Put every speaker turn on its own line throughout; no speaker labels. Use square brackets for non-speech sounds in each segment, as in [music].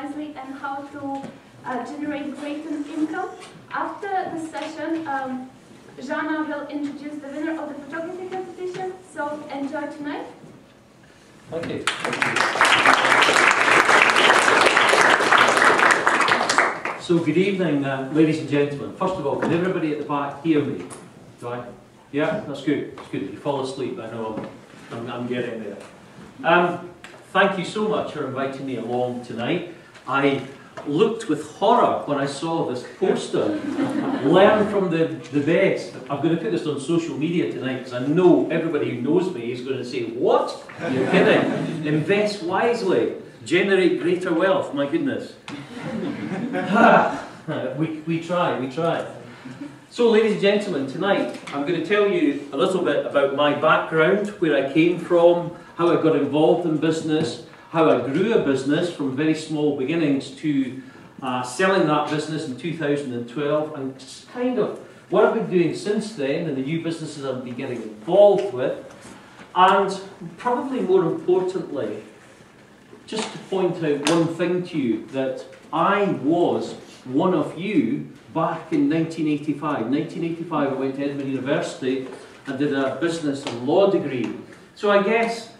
wisely, and how to uh, generate great income. After the session, um, Jana will introduce the winner of the photography competition. So enjoy tonight.
Thank you. So good evening, uh, ladies and gentlemen. First of all, can everybody at the back hear me? Do I? Yeah, that's good. It's good. If you fall asleep, I know I'm, I'm, I'm getting there. Um, thank you so much for inviting me along tonight. I looked with horror when I saw this poster. Learn from the, the best. I'm going to put this on social media tonight because I know everybody who knows me is going to say, What? You're kidding. Invest wisely. Generate greater wealth. My goodness. [laughs] we, we try, we try. So, ladies and gentlemen, tonight I'm going to tell you a little bit about my background, where I came from, how I got involved in business, how I grew a business from very small beginnings to uh, selling that business in 2012, and kind of what I've been doing since then and the new businesses I've been getting involved with, and probably more importantly, just to point out one thing to you that I was one of you back in 1985. 1985, I went to Edinburgh University and did a business and law degree. So I guess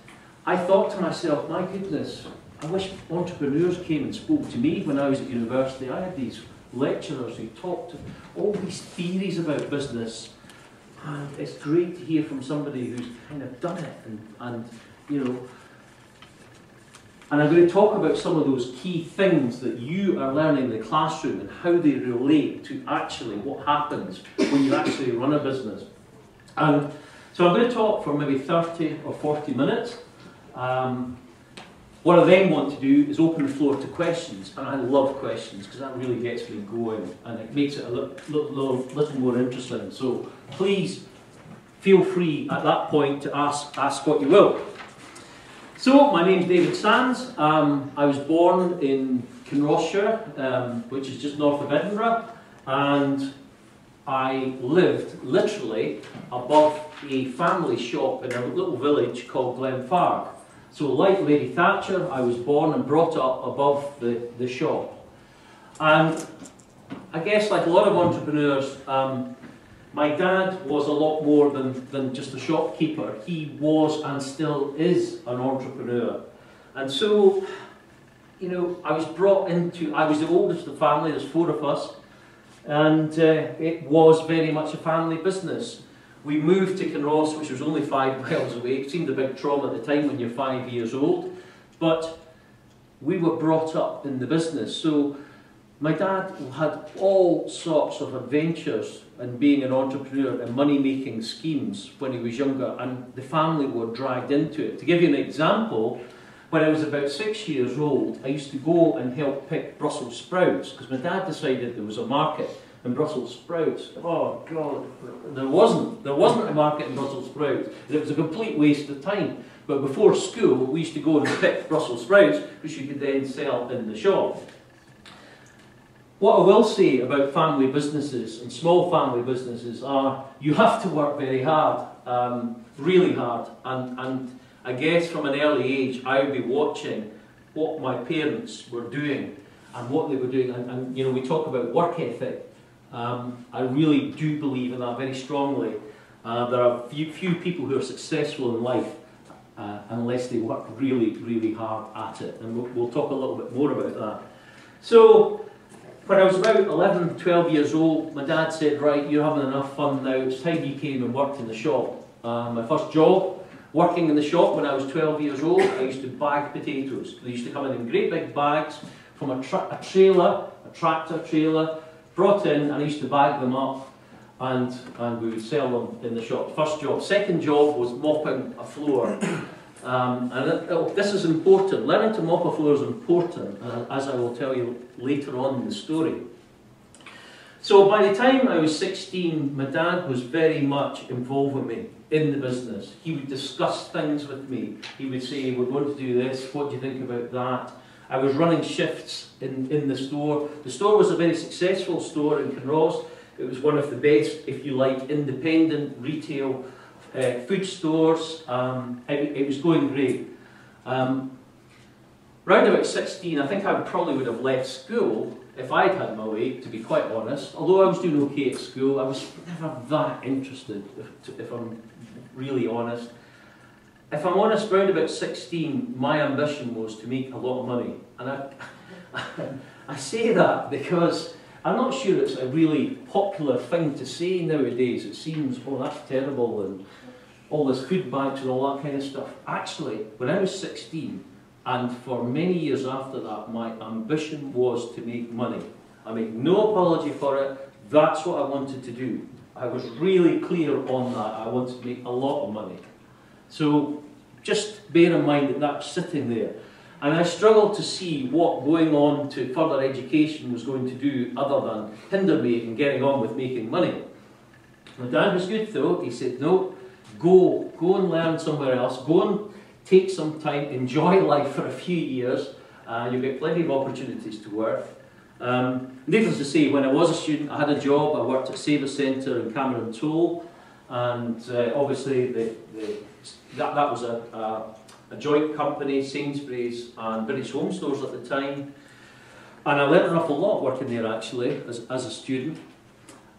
I thought to myself, my goodness, I wish entrepreneurs came and spoke to me when I was at university. I had these lecturers who talked all these theories about business. And it's great to hear from somebody who's kind of done it and, and you know, and I'm going to talk about some of those key things that you are learning in the classroom and how they relate to actually what happens when you actually run a business. And so I'm going to talk for maybe 30 or 40 minutes. Um, what I then want to do is open the floor to questions, and I love questions because that really gets me going and it makes it a little, little, little more interesting. So please feel free at that point to ask, ask what you will. So, my name is David Sands. Um, I was born in Kinross-shire, um, which is just north of Edinburgh, and I lived literally above a family shop in a little village called Glenfarg. So, like Lady Thatcher, I was born and brought up above the, the shop. And I guess, like a lot of entrepreneurs, um, my dad was a lot more than, than just a shopkeeper. He was and still is an entrepreneur. And so, you know, I was brought into, I was the oldest of the family, there's four of us, and uh, it was very much a family business. We moved to Kinross, which was only five miles away. It seemed a big trauma at the time when you're five years old. But we were brought up in the business. So my dad had all sorts of adventures in being an entrepreneur and money-making schemes when he was younger, and the family were dragged into it. To give you an example, when I was about six years old, I used to go and help pick Brussels sprouts because my dad decided there was a market in Brussels sprouts. Oh God, there wasn't. There wasn't a market in Brussels sprouts. It was a complete waste of time. But before school, we used to go and pick Brussels sprouts, which you could then sell in the shop. What I will say about family businesses and small family businesses are you have to work very hard, um, really hard. And, and I guess from an early age, I would be watching what my parents were doing and what they were doing. And, and you know, we talk about work ethic. Um, I really do believe in that very strongly. Uh, there are few, few people who are successful in life uh, unless they work really, really hard at it. And we'll, we'll talk a little bit more about that. So, when I was about 11, 12 years old, my dad said, right, you're having enough fun now, it's time you came and worked in the shop. Uh, my first job, working in the shop when I was 12 years old, I used to bag potatoes. They used to come in in great big bags from a, tra a trailer, a tractor trailer, brought in, and I used to bag them up and, and we would sell them in the shop. First job. Second job was mopping a floor. [coughs] Um, and it, oh, this is important. Learning to mop a floor is important, uh, as I will tell you later on in the story. So by the time I was 16, my dad was very much involved with me in the business. He would discuss things with me. He would say, we're going to do this, what do you think about that? I was running shifts in, in the store. The store was a very successful store in Kinross. It was one of the best, if you like, independent retail uh, food stores. Um, it, it was going great. Um, round about 16, I think I probably would have left school if I'd had my way, to be quite honest. Although I was doing okay at school, I was never that interested, if, if I'm really honest. If I'm honest, round about 16, my ambition was to make a lot of money. And I, [laughs] I say that because I'm not sure it's a really popular thing to say nowadays. It seems, oh, that's terrible, and all this food banks and all that kind of stuff. Actually, when I was 16, and for many years after that, my ambition was to make money. I make no apology for it. That's what I wanted to do. I was really clear on that. I wanted to make a lot of money. So just bear in mind that that's sitting there. And I struggled to see what going on to further education was going to do other than hinder me in getting on with making money. My dad was good though. He said, no, go, go and learn somewhere else. Go and take some time, enjoy life for a few years. Uh, you'll get plenty of opportunities to work. Um, needless to say, when I was a student, I had a job. I worked at SavaCentre in Cameron Toll. And uh, obviously, the, the, that, that was a, a a joint company, Sainsbury's and British Home Stores at the time. And I learned an awful lot working there actually as, as a student.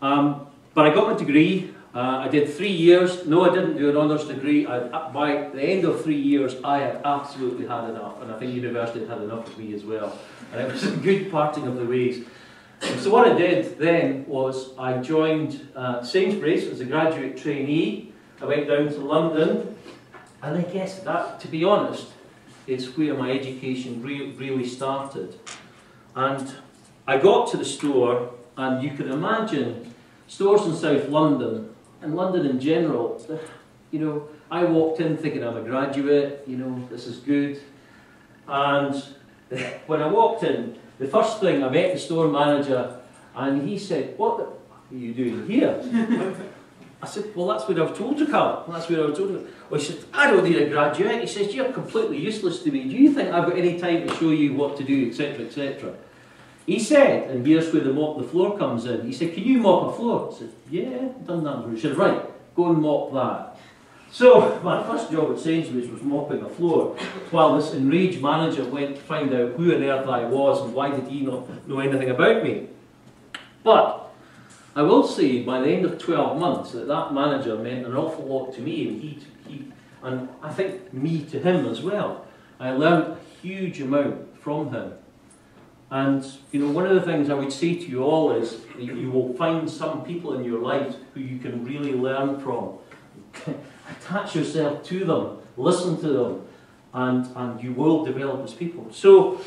Um, but I got my degree. Uh, I did three years. No, I didn't do an honours degree. I, by the end of three years, I had absolutely had enough. And I think university had had enough of me as well. And it was a good parting of the ways. so what I did then was I joined uh, Sainsbury's as a graduate trainee. I went down to London and I guess that, to be honest, is where my education re really started. And I got to the store, and you can imagine stores in South London, and London in general, you know, I walked in thinking I'm a graduate, you know, this is good. And [laughs] when I walked in, the first thing I met the store manager, and he said, What are you doing here? [laughs] I said, well, that's what I was told to. Well, that's what I was told to Well, he said, I don't need a graduate. Eh? He says, you're completely useless to me. Do you think I've got any time to show you what to do, etc., etc.? He said, and here's where the mop the floor comes in. He said, can you mop a floor? I said, yeah, done that. He said, right, go and mop that. So, my first job at Sainsbury's was mopping a floor, while this enraged manager went to find out who on earth I was and why did he not know anything about me. But I will say by the end of 12 months that that manager meant an awful lot to me and he, he and I think me to him as well. I learned a huge amount from him. And you know, one of the things I would say to you all is that you will find some people in your life who you can really learn from. [laughs] Attach yourself to them, listen to them, and, and you will develop as people. So,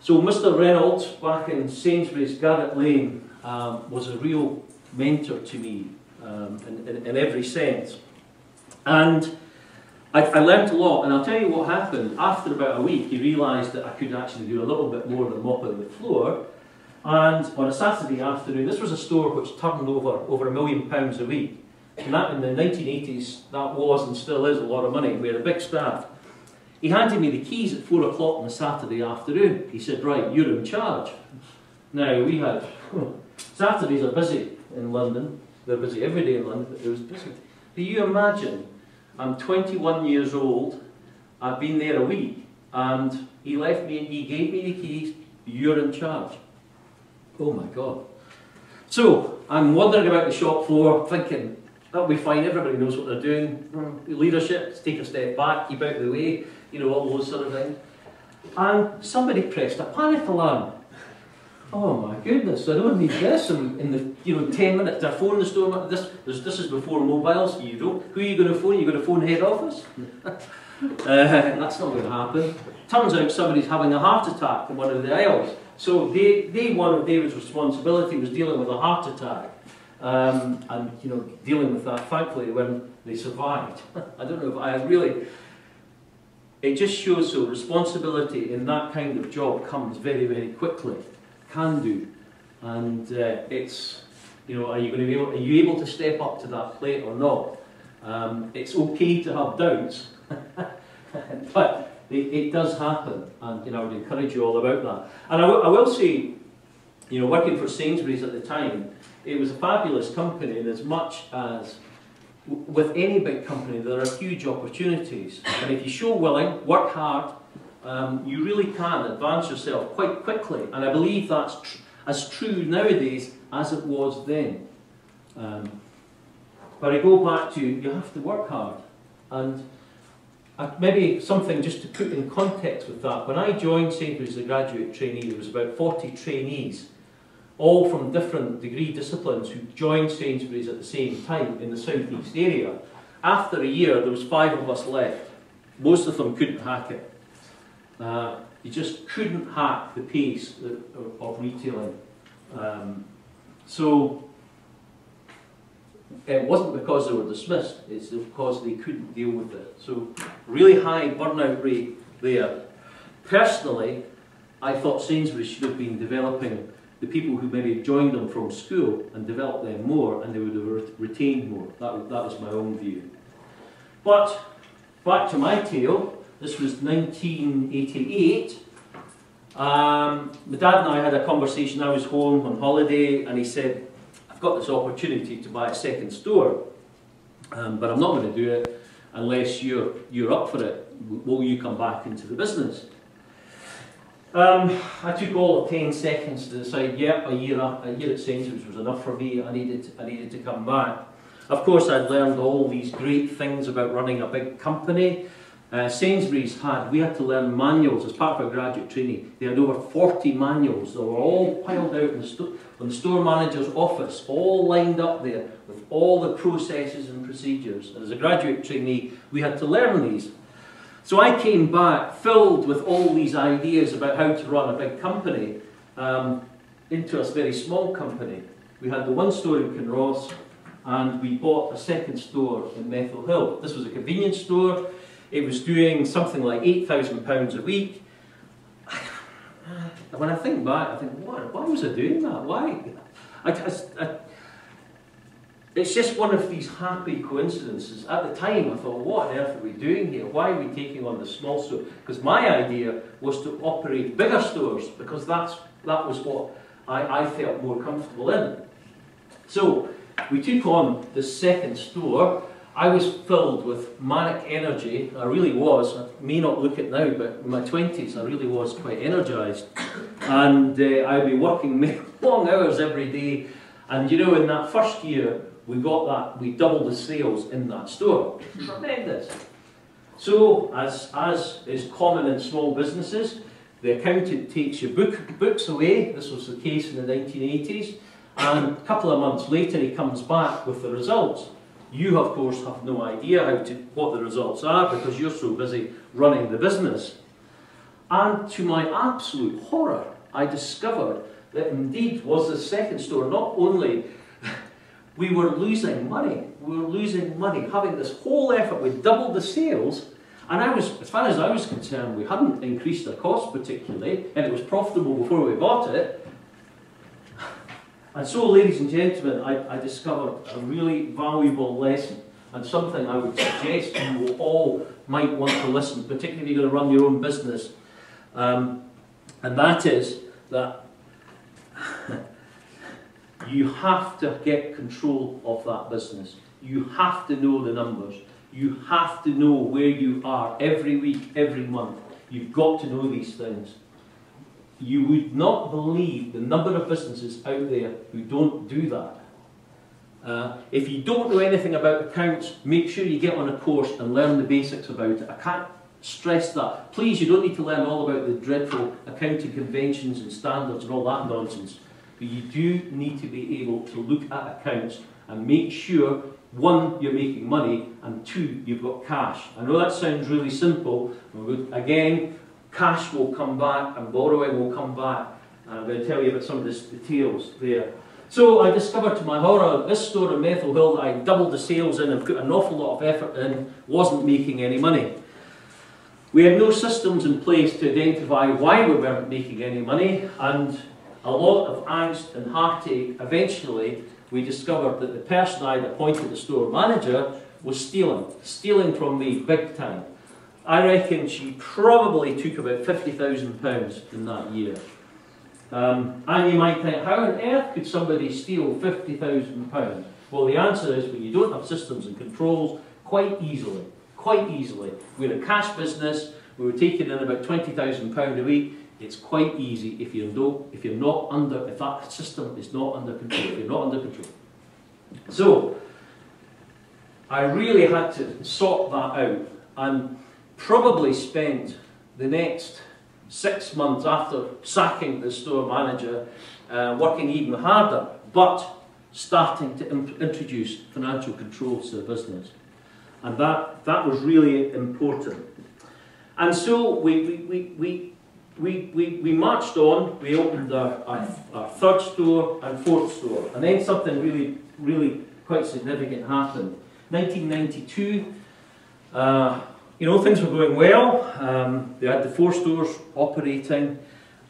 so Mr. Reynolds back in Sainsbury's Garratt Lane um, was a real mentor to me um, in, in, in, every sense. And I, I learned a lot, and I'll tell you what happened. After about a week, he realised that I could actually do a little bit more than mopping the floor. And on a Saturday afternoon, this was a store which turned over over a million pounds a week. And that in the 1980s, that was and still is a lot of money. We had a big staff. He handed me the keys at four o'clock on a Saturday afternoon. He said, right, you're in charge. Now, we had Saturdays are busy in London. They're busy every day in London, but it was busy. Can you imagine? I'm 21 years old. I've been there a week, and he left me and he gave me the keys. You're in charge. Oh my God. So I'm wandering about the shop floor thinking, that'll be fine, everybody knows what they're doing. Mm. Leadership, take a step back, keep out of the way, you know, all those sort of things. And somebody pressed a panic alarm. Oh my goodness, I don't need this. And in the you know ten minutes, I phone the store. This this, this is before mobiles. You don't. Who are you going to phone? You're you going to phone head office? [laughs] uh, that's not going to happen. Turns out somebody's having a heart attack in one of the aisles. So day, day one of David's responsibility was dealing with a heart attack. Um, and you know, dealing with that, thankfully, when they survived. [laughs] I don't know if I really. It just shows so responsibility in that kind of job comes very, very quickly can do. And uh, it's, you know, are you going to be able, are you able to step up to that plate or not? Um, it's okay to have doubts, [laughs] but it, it, does happen, and you know, I would encourage you all about that. And I, I will say, you know, working for Sainsbury's at the time, it was a fabulous company in as much as with any big company, there are huge opportunities. And if you show willing, work hard, um, you really can advance yourself quite quickly. And I believe that's tr as true nowadays as it was then. Um, but I go back to you have to work hard. And uh, maybe something just to put in context with that. When I joined Sainsbury's as a graduate trainee, there was about 40 trainees, all from different degree disciplines, who joined Sainsbury's at the same time in the southeast area. After a year, there was five of us left. Most of them couldn't hack it. Uh, you just couldn't hack the pace of, of retailing. Um, so it wasn't because they were dismissed, it's because they couldn't deal with it. So really high burnout rate there. Personally, I thought Sainsbury's should have been developing the people who maybe joined them from school and developed them more and they would have retained more. That, that was my own view. But back to my tale, this was 1988. Um, my dad and I had a conversation. I was home on holiday, and he said, I've got this opportunity to buy a second store, um, but I'm not going to do it unless you're, you're up for it. Will you come back into the business? Um, I took all of 10 seconds to decide, yeah, a year, a year at Sainsbury's was enough for me. I needed, I needed to come back. Of course, I'd learned all these great things about running a big company. Uh, Sainsbury's had, we had to learn manuals as part of our graduate training. They had over 40 manuals. that were all piled out in the, sto in the store manager's office, all lined up there with all the processes and procedures. And as a graduate trainee, we had to learn these. So I came back filled with all these ideas about how to run a big company um, into a very small company. We had the one store in Kinross and we bought a second store in Methilhill. This was a convenience store. It was doing something like £8,000 a week. [sighs] When I think back, I think, why, why was I doing that? Why? I, I, it's just one of these happy coincidences. At the time, I thought, what on earth are we doing here? Why are we taking on the small store? Because my idea was to operate bigger stores, because that's, that was what I, I felt more comfortable in. So, we took on the second store. I was filled with manic energy. I really was. I may not look it now, but in my 20s, I really was quite energised. And uh, I'd be working [laughs] long hours every day. And you know, in that first year, we got that, we doubled the sales in that store. Tremendous. So, as, as is common in small businesses, the accountant takes your book, books away. This was the case in the 1980s. And a couple of months later, he comes back with the results. You, of course, have no idea how to, what the results are because you're so busy running the business. And to my absolute horror, I discovered that indeed was the second store not only [laughs] we were losing money. We were losing money. Having this whole effort, we doubled the sales, and I was, as far as I was concerned, we hadn't increased our costs particularly, and it was profitable before we bought it. And so, ladies and gentlemen, I, I discovered a really valuable lesson, and something I would suggest you all might want to listen, particularly if you're going to run your own business. Um, and that is that [laughs] You have to get control of that business. You have to know the numbers. You have to know where you are every week, every month. You've got to know these things. You would not believe the number of businesses out there who don't do that. Uh, if you don't know anything about accounts, make sure you get on a course and learn the basics about it. I can't stress that. Please, you don't need to learn all about the dreadful accounting conventions and standards and all that nonsense. But you do need to be able to look at accounts and make sure, one, you're making money, and two, you've got cash. I know that sounds really simple. Again, cash will come back and borrowing will come back. And I'm going to tell you about some of the details there. So I discovered to my horror, this store in Methilhill that I doubled the sales in and put an awful lot of effort in, wasn't making any money. We had no systems in place to identify why we weren't making any money, and a lot of angst and heartache, eventually we discovered that the person I'd appointed the store manager was stealing, stealing from me big time. I reckon she probably took about £50,000 in that year. Um, and you might think, how on earth could somebody steal £50,000? Well, the answer is when you don't have systems and controls, quite easily, quite easily. We're a cash business, we were taking in about £20,000 a week. It's quite easy if if you're not under, if that system is not under control, if you're not under control. So, I really had to sort that out and probably spent the next six months after sacking the store manager uh, working even harder, but starting to introduce financial controls to the business. And that, that was really important. And so we, we, we, we, we, we, we marched on, we opened our, our, our third store and fourth store, and then something really, really quite significant happened. 1992, uh, you know, things were going well. Um, they had the four stores operating,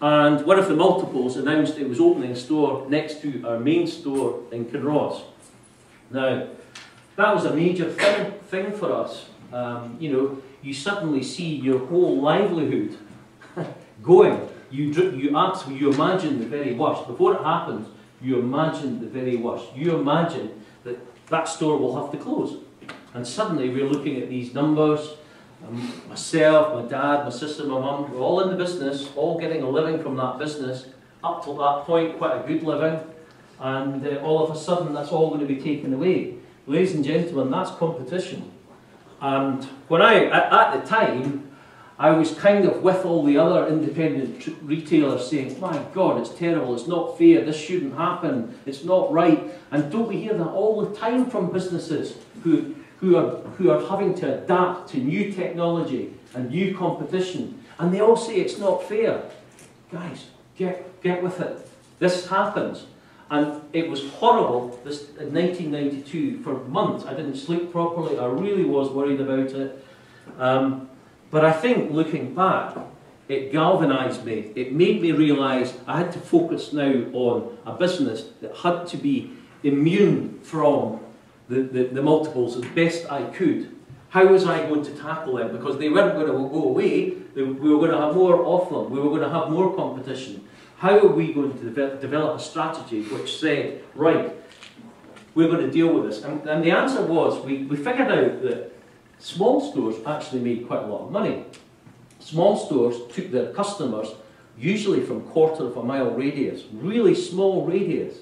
and one of the multiples announced it was opening a store next to our main store in Kinross. Now, that was a major thing, thing for us. Um, you know, you suddenly see your whole livelihood [laughs] going. You, you, actually, you imagine the very worst. Before it happens, you imagine the very worst. You imagine that that store will have to close. And suddenly we're looking at these numbers. Um, myself, my dad, my sister, my mum, we're all in the business, all getting a living from that business. Up to that point, quite a good living. And uh, all of a sudden, that's all going to be taken away. Ladies and gentlemen, that's competition. And when I, at, at the time, I was kind of with all the other independent retailers saying, my God, it's terrible, it's not fair, this shouldn't happen, it's not right. And don't we hear that all the time from businesses who, who, are, who are having to adapt to new technology and new competition? And they all say it's not fair. Guys, get, get with it. This happens. And it was horrible this, in 1992 for months. I didn't sleep properly. I really was worried about it. Um, but I think looking back, it galvanised me. It made me realise I had to focus now on a business that had to be immune from the, the, the multiples as best I could. How was I going to tackle them? Because they weren't going to go away. We were going to have more of them. We were going to have more competition. How are we going to de develop a strategy which said, right, we're going to deal with this? And, and the answer was, we, we figured out that small stores actually made quite a lot of money. Small stores took their customers, usually from quarter of a mile radius, really small radius.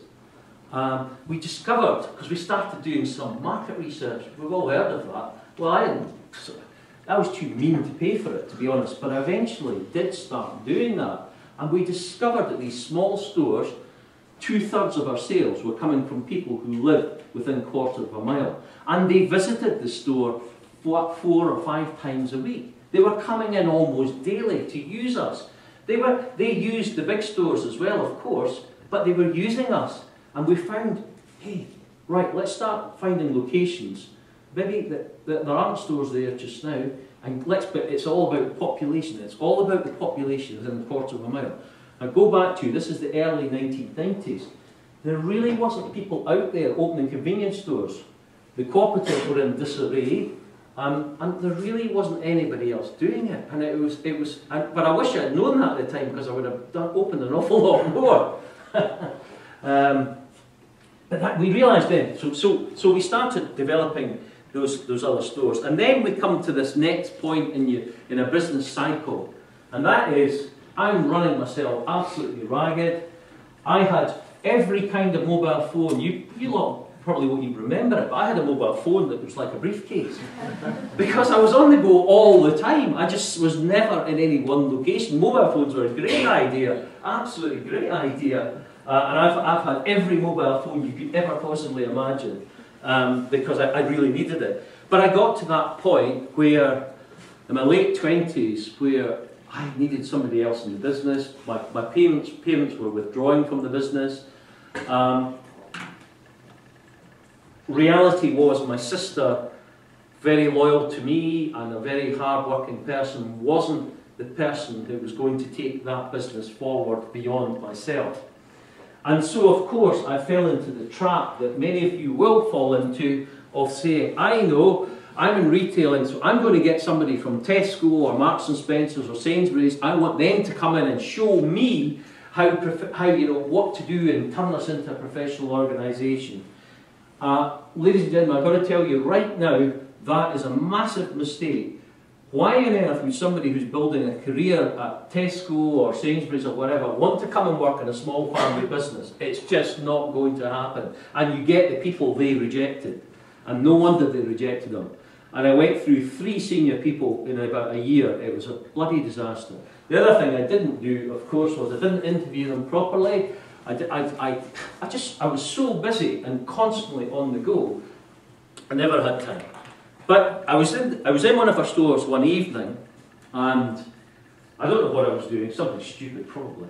Um, we discovered, because we started doing some market research, we've all heard of that. Well, I didn't, I was too mean to pay for it, to be honest, but I eventually did start doing that. And we discovered that these small stores, two-thirds of our sales were coming from people who lived within a quarter of a mile. And they visited the store four, four or five times a week. They were coming in almost daily to use us. They, were, they used the big stores as well, of course, but they were using us. And we found, hey, right, let's start finding locations. Maybe that, that there aren't stores there just now, and let's, but it's all about population. It's all about the population within a quarter of a mile. Now go back to, this is the early 1990s. There really wasn't people out there opening convenience stores. The cooperatives were in disarray, um, and there really wasn't anybody else doing it. And it was, it was, and, but I wish I had known that at the time because I would have done, opened an awful lot [laughs] more. [laughs] um, but that, we realised then, so, so, so we started developing those, those other stores. And then we come to this next point in, you, in a business cycle, and that is I'm running myself absolutely ragged. I had every kind of mobile phone. You, you lot probably won't even remember it, but I had a mobile phone that was like a briefcase. [laughs] because I was on the go all the time. I just was never in any one location. Mobile phones were a great idea, absolutely great idea. Uh, and I've, I've had every mobile phone you could ever possibly imagine um, because I, I, really needed it. But I got to that point where, in my late 20s, where I needed somebody else in the business. My, my parents, parents were withdrawing from the business. Um, reality was my sister, very loyal to me and a very hard-working person, wasn't the person who was going to take that business forward beyond myself. And so, of course, I fell into the trap that many of you will fall into of saying, I know I'm in retailing, so I'm going to get somebody from Tesco or Marks and Spencers or Sainsbury's. I want them to come in and show me how, how you know, what to do and turn us into a professional organisation. Uh, ladies and gentlemen, I've got to tell you right now, that is a massive mistake. Why on earth would somebody who's building a career at Tesco or Sainsbury's or whatever want to come and work in a small family business? It's just not going to happen. And you get the people they rejected. And no wonder they rejected them. And I went through three senior people in about a year. It was a bloody disaster. The other thing I didn't do, of course, was I didn't interview them properly. I, I, I, I just, I was so busy and constantly on the go, I never had time. But I was in, I was in one of our stores one evening, and I don't know what I was doing, something stupid probably.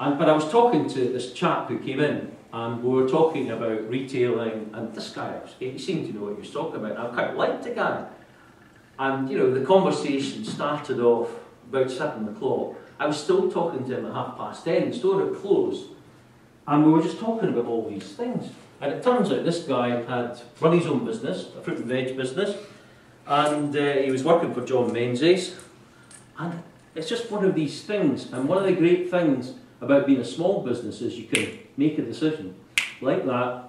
And, but I was talking to this chap who came in, and we were talking about retailing, and this guy, he seemed to know what he was talking about. I quite liked the guy. And, you know, the conversation started off about seven o'clock. I was still talking to him at half past ten, the store had closed. And we were just talking about all these things. And it turns out this guy had run his own business, a fruit and veg business, and uh, he was working for John Menzies. And it's just one of these things. And one of the great things about being a small business is you can make a decision like that,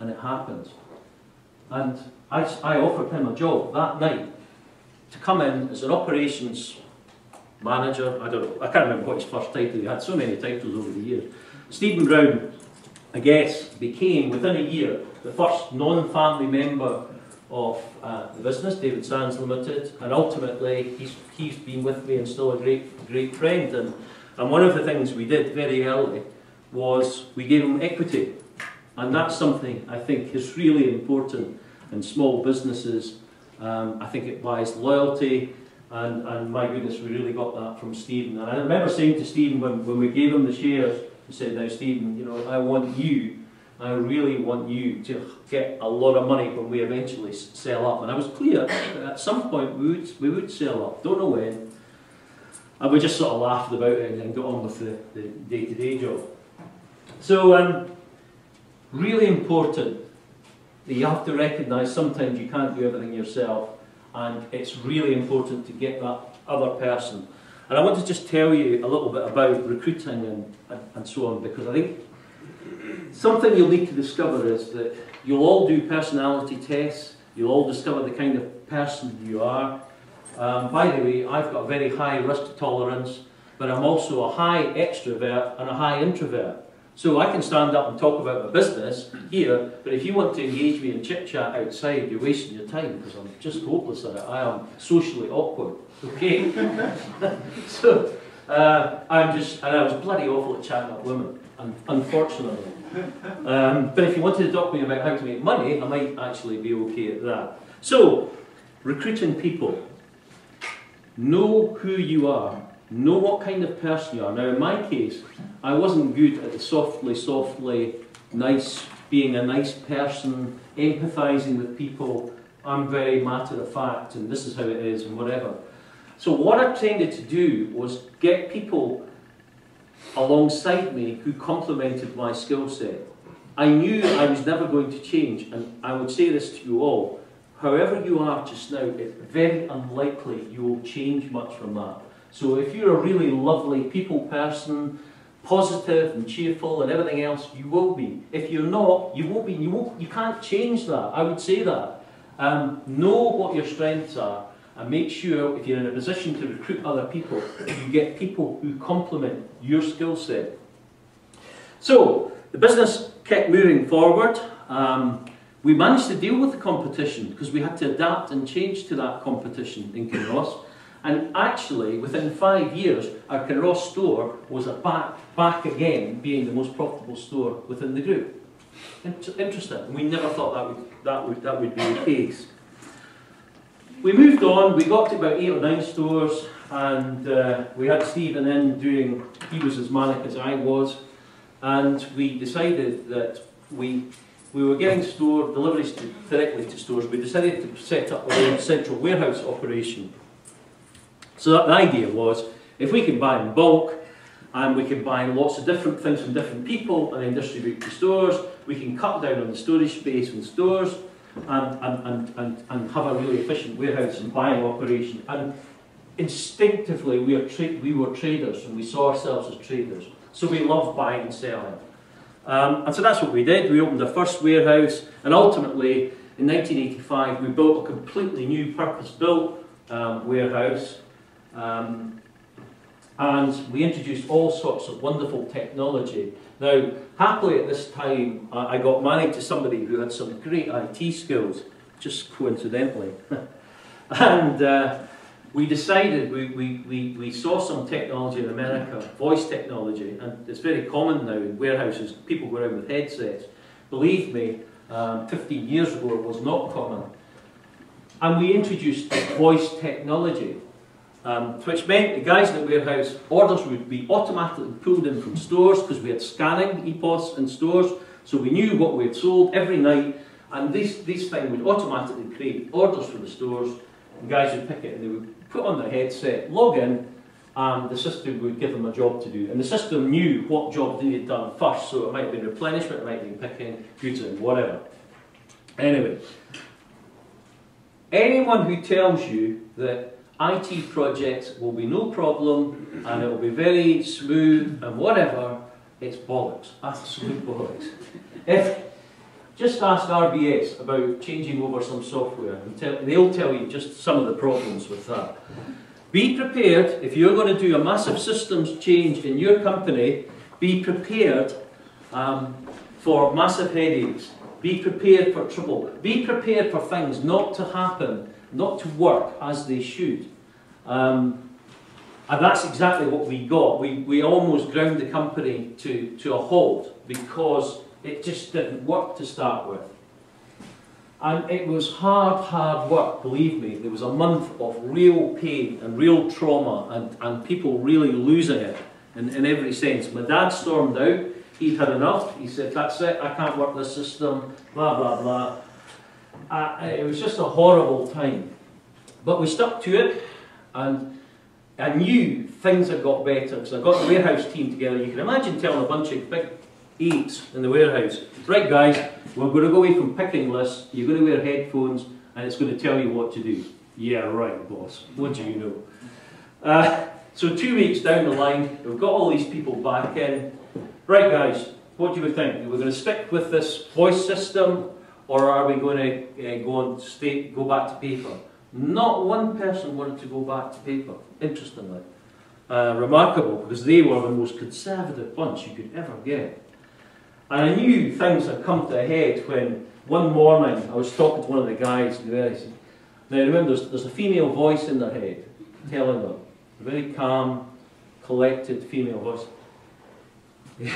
and it happens. And I, I offered him a job that night to come in as an operations manager. I don't know, I can't remember what his first title, he had so many titles over the years. Stephen Brown, I guess, became within a year the first non-family member of uh, the business, David Sands Limited, and ultimately he's, he's been with me and still a great, great friend. And, and one of the things we did very early was we gave him equity. And that's something I think is really important in small businesses. Um, I think it buys loyalty, and, and my goodness, we really got that from Stephen. And I remember saying to Stephen when, when we gave him the shares, I said, now Stephen, you know, I want you, I really want you to get a lot of money when we eventually sell up. And I was clear that at some point we would, we would sell up, don't know when. And we just sort of laughed about it and got on with the day-to-day -day job. So, um, really important that you have to recognise sometimes you can't do everything yourself and it's really important to get that other person and I want to just tell you a little bit about recruiting and, and, and so on, because I think something you'll need to discover is that you'll all do personality tests, you'll all discover the kind of person you are. Um, by the way, I've got a very high risk tolerance, but I'm also a high extrovert and a high introvert. So I can stand up and talk about my business here, but if you want to engage me in chit chat outside, you're wasting your time because I'm just hopeless at it. I am socially awkward. Okay? [laughs] so uh, I'm just, and I was bloody awful at chatting up women, unfortunately. Um, but if you wanted to talk to me about how to make money, I might actually be okay at that. So, recruiting people. Know who you are know what kind of person you are. Now, in my case, I wasn't good at the softly, softly, nice, being a nice person, empathising with people. I'm very matter of fact, and this is how it is, and whatever. So, what I tended to do was get people alongside me who complemented my skill set. I knew I was never going to change, and I would say this to you all. However you are just now, it's very unlikely you will change much from that. So if you're a really lovely people person, positive and cheerful and everything else, you will be. If you're not, you won't be. You, won't, you can't change that. I would say that. Um, know what your strengths are and make sure if you're in a position to recruit other people, you get people who complement your skill set. So the business kept moving forward. Um, we managed to deal with the competition because we had to adapt and change to that competition in Kinross. And actually, within five years, our Kinross store was back, back again being the most profitable store within the group. Interesting. We never thought that would, that would, that would be the case. We moved on, we got to about eight or nine stores, and uh, we had Stephen in doing, he was as manic as I was, and we decided that we we were getting store deliveries to, directly to stores. We decided to set up a central warehouse operation so that, the idea was, if we can buy in bulk, and we can buy lots of different things from different people and then distribute to stores, we can cut down on the storage space in stores, and, and, and, and, and have a really efficient warehouse and buying operation. And instinctively, we, are tra we were traders and we saw ourselves as traders. So we love buying and selling. Um, and so that's what we did. We opened our first warehouse and ultimately in 1985 we built a completely new purpose-built um, warehouse um, and we introduced all sorts of wonderful technology Now, happily at this time, I got married to somebody who had some great IT skills, just coincidentally. [laughs] and uh, we decided, we, we, we, we saw some technology in America, voice technology, and it's very common now in warehouses, people go around with headsets. Believe me, um, 15 years ago it was not common. And we introduced voice technology, um, which meant the guys in the warehouse, orders would be automatically pulled in from stores because we had scanning EPOS in stores, so we knew what we had sold every night, and this, this thing would automatically create orders for the stores, the guys would pick it and they would put on their headset, log in, and the system would give them a job to do. And the system knew what job they needed done first, so it might been replenishment, it might been picking, goods and whatever. Anyway, anyone who tells you that IT projects will be no problem and it will be very smooth and whatever, it's bollocks. Absolute bollocks. If, just ask RBS about changing over some software tell, they'll tell you just some of the problems with that. Be prepared, if you're going to do a massive systems change in your company, be prepared um, for massive headaches. Be prepared for trouble. Be prepared for things not to happen, not to work as they should. Um, and that's exactly what we got. We, we almost ground the company to, to a halt because it just didn't work to start with. And it was hard, hard work, believe me. There was a month of real pain and real trauma and, and people really losing it in, in every sense. My dad stormed out. He'd had enough. He said, that's it, I can't work this system, blah, blah, blah. Uh, it was just a horrible time. But we stuck to it and I knew things had got better because I got the warehouse team together. You can imagine telling a bunch of big eights in the warehouse, right guys, we're going to go away from picking lists, you're going to wear headphones and it's going to tell you what to do. Yeah, right, boss. What do you know? Uh, so two weeks down the line, we've got all these people back in. Right guys, what do you think? We're going to stick with this voice system or are we going to uh, go and stay, go back to paper? Not one person wanted to go back to paper, interestingly. Uh, remarkable, because they were the most conservative bunch you could ever get. And I knew things had come to a head when one morning I was talking to one of the guys in the said, now remember there's, there's a female voice in their head telling them, a very calm, collected female voice. [laughs]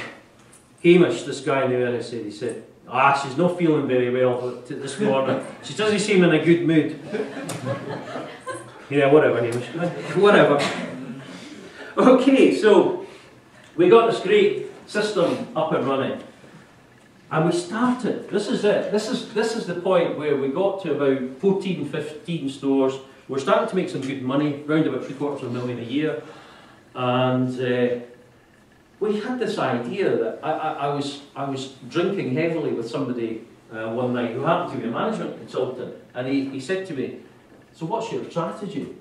Hamish, this guy in the area said, he said, Ah, she's not feeling very well this morning. She doesn't seem in a good mood. yeah, whatever, whatever. Okay, so we got this great system up and running. And we started, this is it, this is, this is the point where we got to about 14, 15 stores. We're starting to make some good money, around about three quarters of a million a year. And uh, we had this idea that I, I, I, was, I was drinking heavily with somebody uh, one night who happened to be a management consultant. And he, he said to me, so what's your strategy?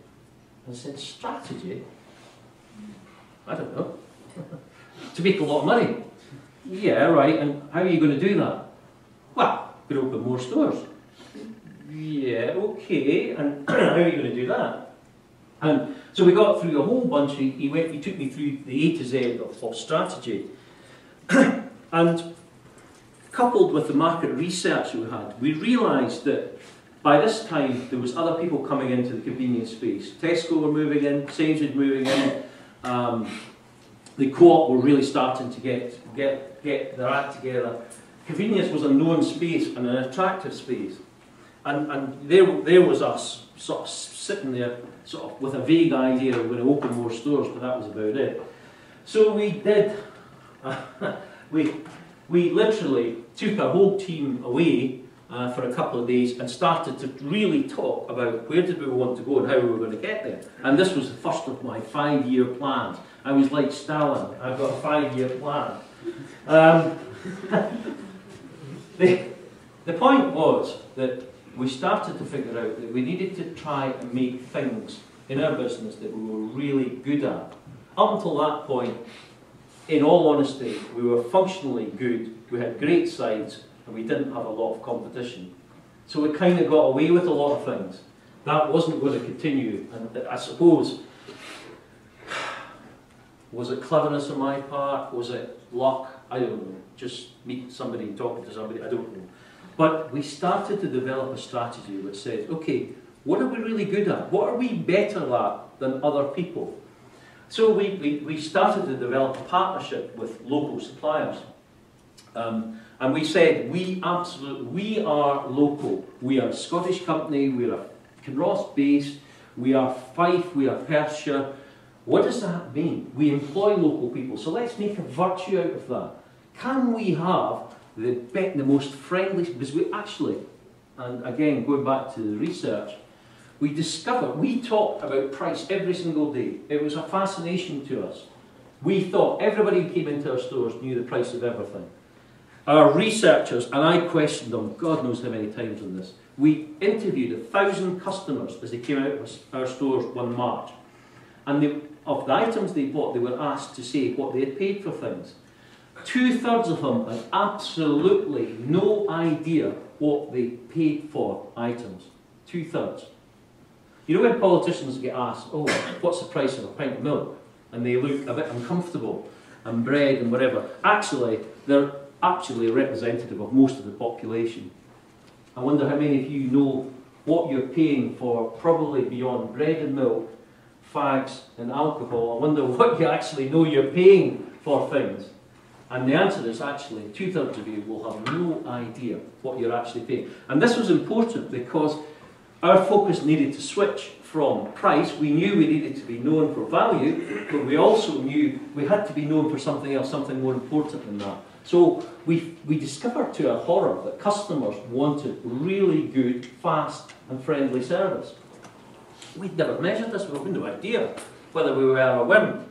I said, strategy? I don't know. [laughs] to make a lot of money. Yeah, right, and how are you going to do that? Well, going to open more stores. Yeah, okay, and [clears throat] how are you going to do that? And so we got through a whole bunch, he, he, went, he took me through the A to Z of, of strategy. [clears throat] and coupled with the market research we had, we realised that by this time there was other people coming into the convenience space. Tesco were moving in, Sainsbury's moving in, um, the co-op were really starting to get, get, get their act together. Convenience was a known space and an attractive space. And, and there, there was us sort of sitting there sort of with a vague idea of going to open more stores, but that was about it. So we did, [laughs] we, we literally took our whole team away uh, for a couple of days and started to really talk about where did we want to go and how we were going to get there. And this was the first of my five-year plans. I was like Stalin, I've got a five-year plan. Um, [laughs] the, the point was that we started to figure out that we needed to try and make things in our business that we were really good at. Up until that point, in all honesty, we were functionally good, we had great sides, and we didn't have a lot of competition. So we kind of got away with a lot of things. That wasn't going to continue, and I suppose, was it cleverness on my part? Was it luck? I don't know. Just meet somebody and talking to somebody, I don't know. But we started to develop a strategy which said, okay, what are we really good at? What are we better at than other people? So we, we, we started to develop a partnership with local suppliers. Um, and we said, we absolutely, we are local. We are a Scottish company, we are Kinross based, we are Fife, we are Perthshire. What does that mean? We employ local people, so let's make a virtue out of that. Can we have the, the most friendly, because we actually, and again, going back to the research, we discovered, we talked about price every single day. It was a fascination to us. We thought everybody who came into our stores knew the price of everything. Our researchers, and I questioned them, God knows how many times on this, we interviewed a thousand customers as they came out of our stores one March. And they, of the items they bought, they were asked to say what they had paid for things. Two thirds of them had absolutely no idea what they paid for items. Two thirds. You know when politicians get asked, oh, what's the price of a pint of milk? And they look a bit uncomfortable, and bread and whatever. Actually, they're actually representative of most of the population. I wonder how many of you know what you're paying for probably beyond bread and milk, fags and alcohol. I wonder [laughs] what you actually know you're paying for things. And the answer is actually two-thirds of you will have no idea what you're actually paying. And this was important because our focus needed to switch from price. We knew we needed to be known for value, but we also knew we had to be known for something else, something more important than that. So we, we discovered to our horror that customers wanted really good, fast and friendly service. We'd never measured this, we had no idea whether we were or weren't.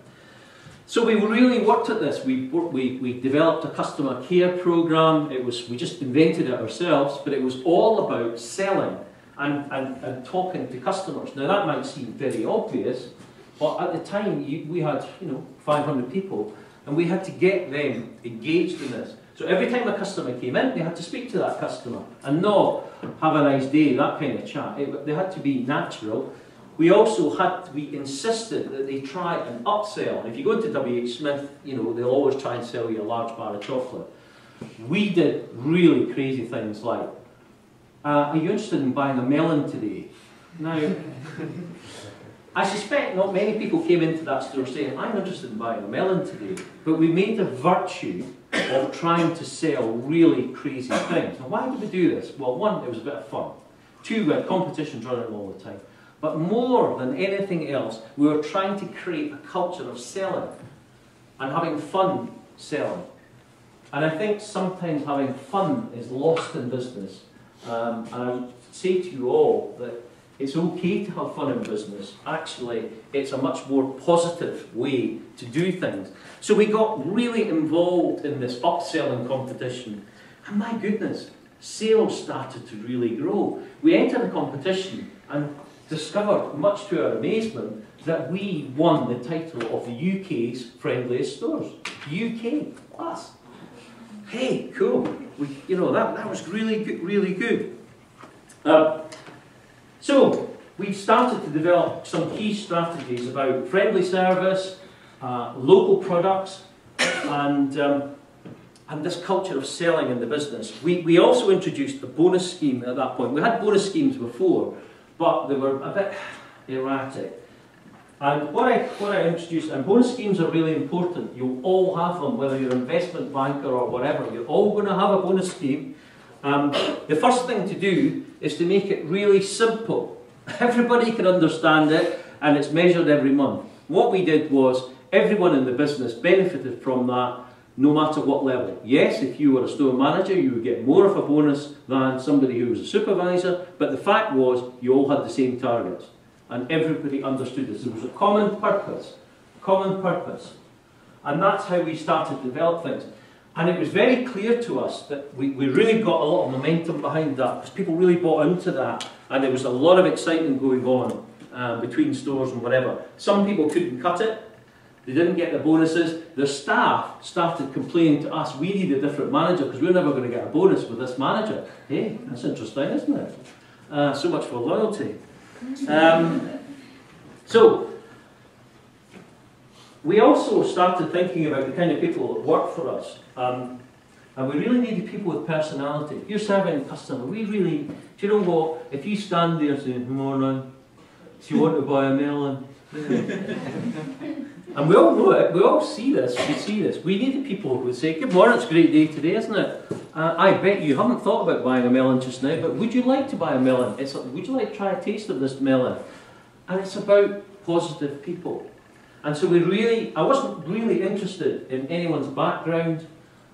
So we really worked at this. We, we, we developed a customer care program. It was, we just invented it ourselves, but it was all about selling and, and, and talking to customers. Now that might seem very obvious, but at the time you, we had you know 500 people and we had to get them engaged in this. So every time a customer came in, they had to speak to that customer and not have a nice day, that kind of chat. It, they had to be natural. We also had, we insisted that they try and upsell. If you go into WH Smith, you know, they'll always try and sell you a large bar of chocolate. We did really crazy things like uh, are you interested in buying a melon today? Now, [laughs] I suspect not many people came into that store saying, I'm interested in buying a melon today. But we made the virtue of trying to sell really crazy things. Now, why did we do this? Well, one, it was a bit of fun. Two, we had competitions running all the time. But more than anything else, we were trying to create a culture of selling and having fun selling. And I think sometimes having fun is lost in business um, and I would say to you all that it's okay to have fun in business. Actually, it's a much more positive way to do things. So we got really involved in this upselling competition. And my goodness, sales started to really grow. We entered the competition and discovered, much to our amazement, that we won the title of the UK's friendliest stores. UK, class. Hey, cool we, you know, that, that was really good, really good. Uh, so, we've started to develop some key strategies about friendly service, uh, local products, and, um, and this culture of selling in the business. We, we also introduced a bonus scheme at that point. We had bonus schemes before, but they were a bit erratic. And what I, what I introduced, and bonus schemes are really important. You all have them, whether you're an investment banker or whatever. You're all going to have a bonus scheme. Um, the first thing to do is to make it really simple. [laughs] Everybody can understand it, and it's measured every month. What we did was everyone in the business benefited from that no matter what level. Yes, if you were a store manager, you would get more of a bonus than somebody who was a supervisor, but the fact was you all had the same targets and everybody understood this. There was a common purpose, common purpose. And that's how we started to develop things. And it was very clear to us that we, we really got a lot of momentum behind that because people really bought into that and there was a lot of excitement going on uh, between stores and whatever. Some people couldn't cut it They didn't get the bonuses. Their staff started complaining to us, we need a different manager because we're never going to get a bonus with this manager. Hey, that's interesting, isn't it? Uh, so much for loyalty. Um, so, we also started thinking about the kind of people that work for us. Um, and we really needed people with personality. You're serving a customer. We really, do you know what? If you stand there saying, morning, do you want to buy a melon? And we all know it, we all see this, we see this. We needed people who would say, Good morning, it's a great day today, isn't it? Uh, I bet you haven't thought about buying a melon just now, but would you like to buy a melon? It's, would you like to try a taste of this melon? And it's about positive people. And so we really, I wasn't really interested in anyone's background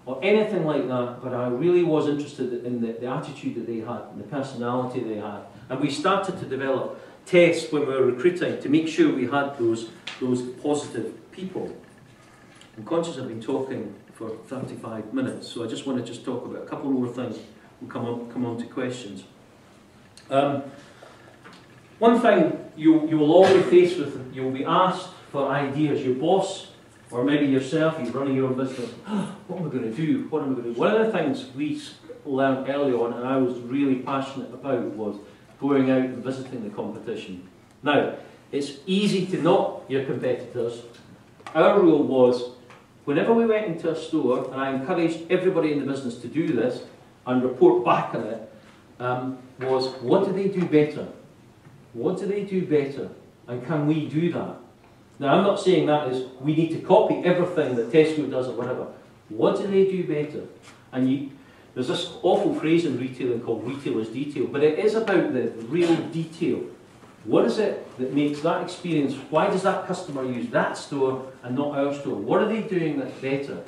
or anything like that, but I really was interested in the, the attitude that they had and the personality they had. And we started to develop tests when we were recruiting to make sure we had those, those positive people. I'm conscious I've been talking for 35 minutes, so I just want to just talk about a couple more things. We'll come on, come on to questions. Um, one thing you, you will always face with, you'll be asked for ideas. Your boss or maybe yourself, you're running your own business. [gasps] what am I going to do? What am I going to do? One of the things we learned early on, and I was really passionate about, was going out and visiting the competition. Now, it's easy to knock your competitors. Our rule was, whenever we went into a store, and I encouraged everybody in the business to do this and report back on it, um, was what do they do better? What do they do better? And can we do that? Now, I'm not saying that is we need to copy everything that Tesco does or whatever. What do they do better? And you, there's this awful phrase in retailing called retailer's detail, but it is about the real detail. What is it that makes that experience? Why does that customer use that store and not our store? What are they doing that's better?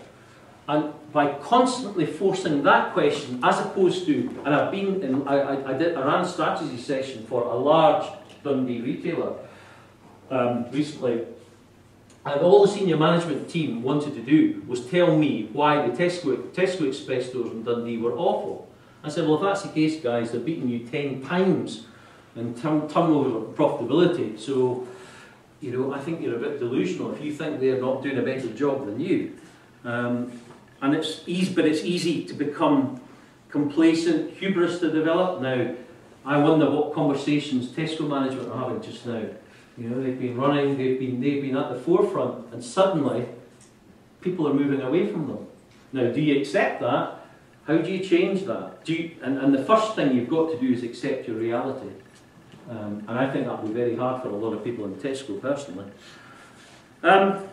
And by constantly forcing that question, as opposed to, and I've been in, I, I, I did, I ran a strategy session for a large Dundee retailer um, recently, and all the senior management team wanted to do was tell me why the Tesco, Tesco Express stores in Dundee were awful. I said, well, if that's the case, guys, they're beating you 10 times in turn turnover profitability. So, you know, I think you're a bit delusional if you think they're not doing a better job than you. Um, and it's easy, but it's easy to become complacent, hubris to develop. Now, I wonder what conversations Tesco management are having just now. You know, they've been running, they've been, they've been at the forefront, and suddenly people are moving away from them. Now, do you accept that? How do you change that? Do you, and, and the first thing you've got to do is accept your reality. Um, and I think that will be very hard for a lot of people in Tesco personally. Um,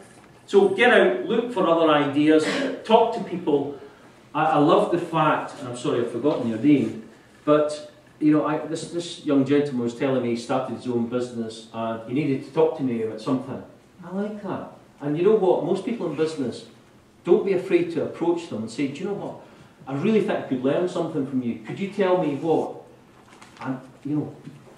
so get out, look for other ideas, talk to people. I, I love the fact, and I'm sorry I've forgotten your name, but you know, I, this, this young gentleman was telling me he started his own business and he needed to talk to me about something. I like that. And you know what? Most people in business, don't be afraid to approach them and say, do you know what? I really think I could learn something from you. Could you tell me what? And, you know,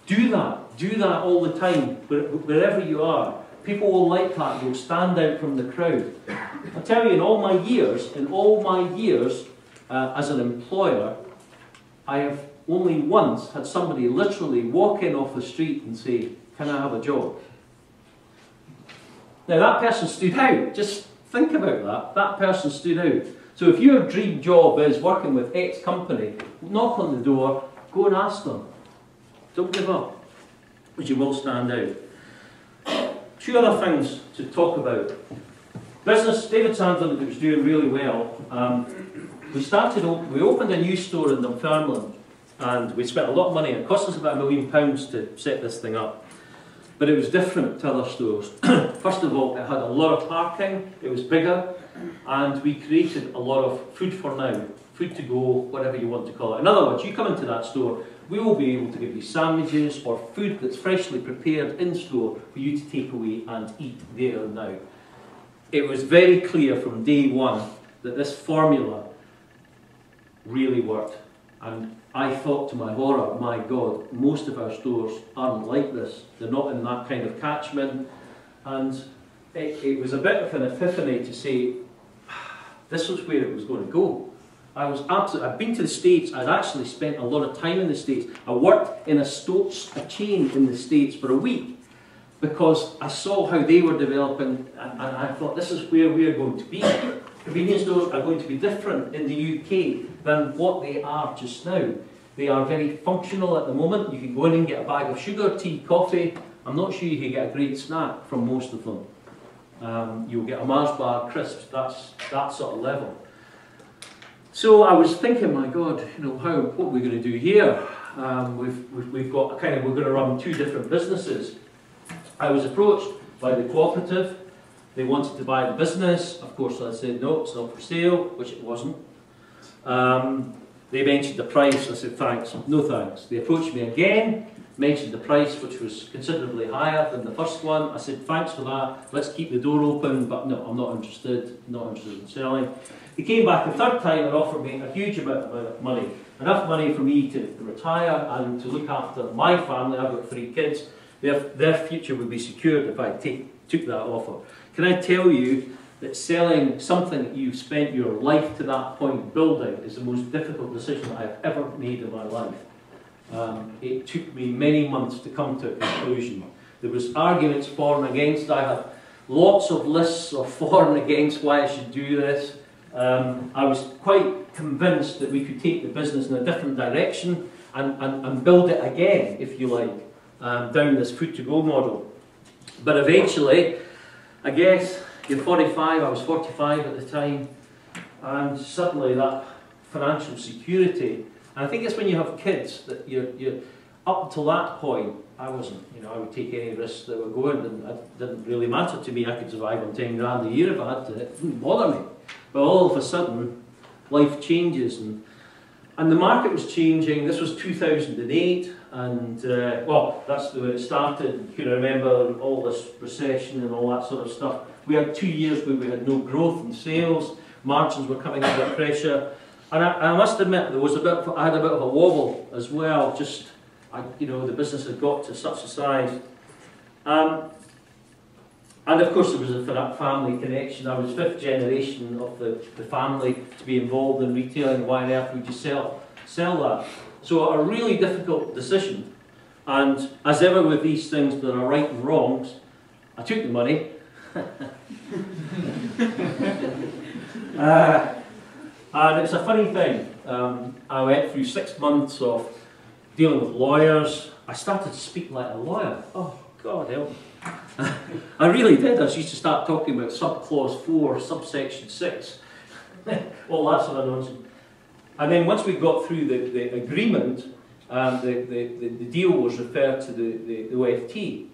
do that. Do that all the time, wherever you are. People will like that. They'll stand out from the crowd. I tell you, in all my years, in all my years uh, as an employer, I have only once had somebody literally walk in off the street and say, Can I have a job? Now that person stood out. Just think about that. That person stood out. So if your dream job is working with X company, knock on the door, go and ask them. Don't give up, because you will stand out. Two other things to talk about. Business, David Sands Limited was doing really well. Um, we started, we opened a new store in Dunfermline and we spent a lot of money. It cost us about a million pounds to set this thing up. But it was different to other stores. [clears throat] First of all, it had a lot of parking, it was bigger, and we created a lot of food for now, food to go, whatever you want to call it. In other words, you come into that store, we will be able to give you sandwiches or food that's freshly prepared in store for you to take away and eat there and now. It was very clear from day one that this formula really worked. And I thought to my horror, my God, most of our stores aren't like this. They're not in that kind of catchment. And it, it was a bit of an epiphany to say, [sighs] this was where it was going to go. I was absolutely, I've been to the States, I'd actually spent a lot of time in the States. I worked in a, sto- a chain in the States for a week. because I saw how they were developing and, and I thought this is where we're going to be. Convenience stores are going to be different in the UK than what they are just now. They are very functional at the moment. You can go in and get a bag of sugar, tea, coffee. I'm not sure you can get a great snack from most of them. Um, you'll get a Mars bar, crisps, that's that sort of level. So I was thinking, my God, you know, how what are we going to do here? Um, we've, we've, we've got kind of, we're going to run two different businesses. I was approached by the cooperative. They wanted to buy the business. Of course, I said, no, it's not for sale, which it wasn't. Um, they mentioned the price. I said, thanks, no thanks. They approached me again, mentioned the price, which was considerably higher than the first one. I said, thanks for that. Let's keep the door open, but no, I'm not interested, not interested in selling. They came back a third time and offered me a huge amount of money, enough money for me to retire and to look after my family. I've got three kids. Their, their future would be secured if I take, took that offer. Can I tell you that selling something that you've spent your life to that point building is the most difficult decision I've ever made in my life. Um, it took me many months to come to a conclusion. There was arguments for and against. I had lots of lists of [laughs] for and against why I should do this. Um, I was quite convinced that we could take the business in a different direction and, and, and build it again, if you like, um, down this food to go model. But eventually, I guess you're 45, I was 45 at the time, and suddenly that financial security, and I think it's when you have kids that you're, you're up to that point, I wasn't, you know, I would take any risks that were going, and it didn't really matter to me. I could survive on 10 grand a year if I had to, it didn't bother me. But all of a sudden, life changes, and, and the market was changing. This was 2008, and uh, well, that's the way it started. You can remember all this recession and all that sort of stuff. We had two years where we had no growth in sales, margins were coming under pressure, and I, I, must admit there was a bit. I had a bit of a wobble as well. Just, I, you know, the business had got to such a size. Um, and of course, there was a family connection. I was fifth generation of the, the family to be involved in retailing. Why on earth would you sell, sell that? So, a really difficult decision. And as ever with these things, there are right and wrongs. I took the money. [laughs] uh, and it's a funny thing. Um, I went through six months of dealing with lawyers. I started to speak like a lawyer. Oh, God help me. [laughs] I really did. I used to start talking about subclause 4, subsection 6, [laughs] all that sort of nonsense. And then once we got through the, the agreement, um, the, the, the, deal was referred to the, the, the OFT.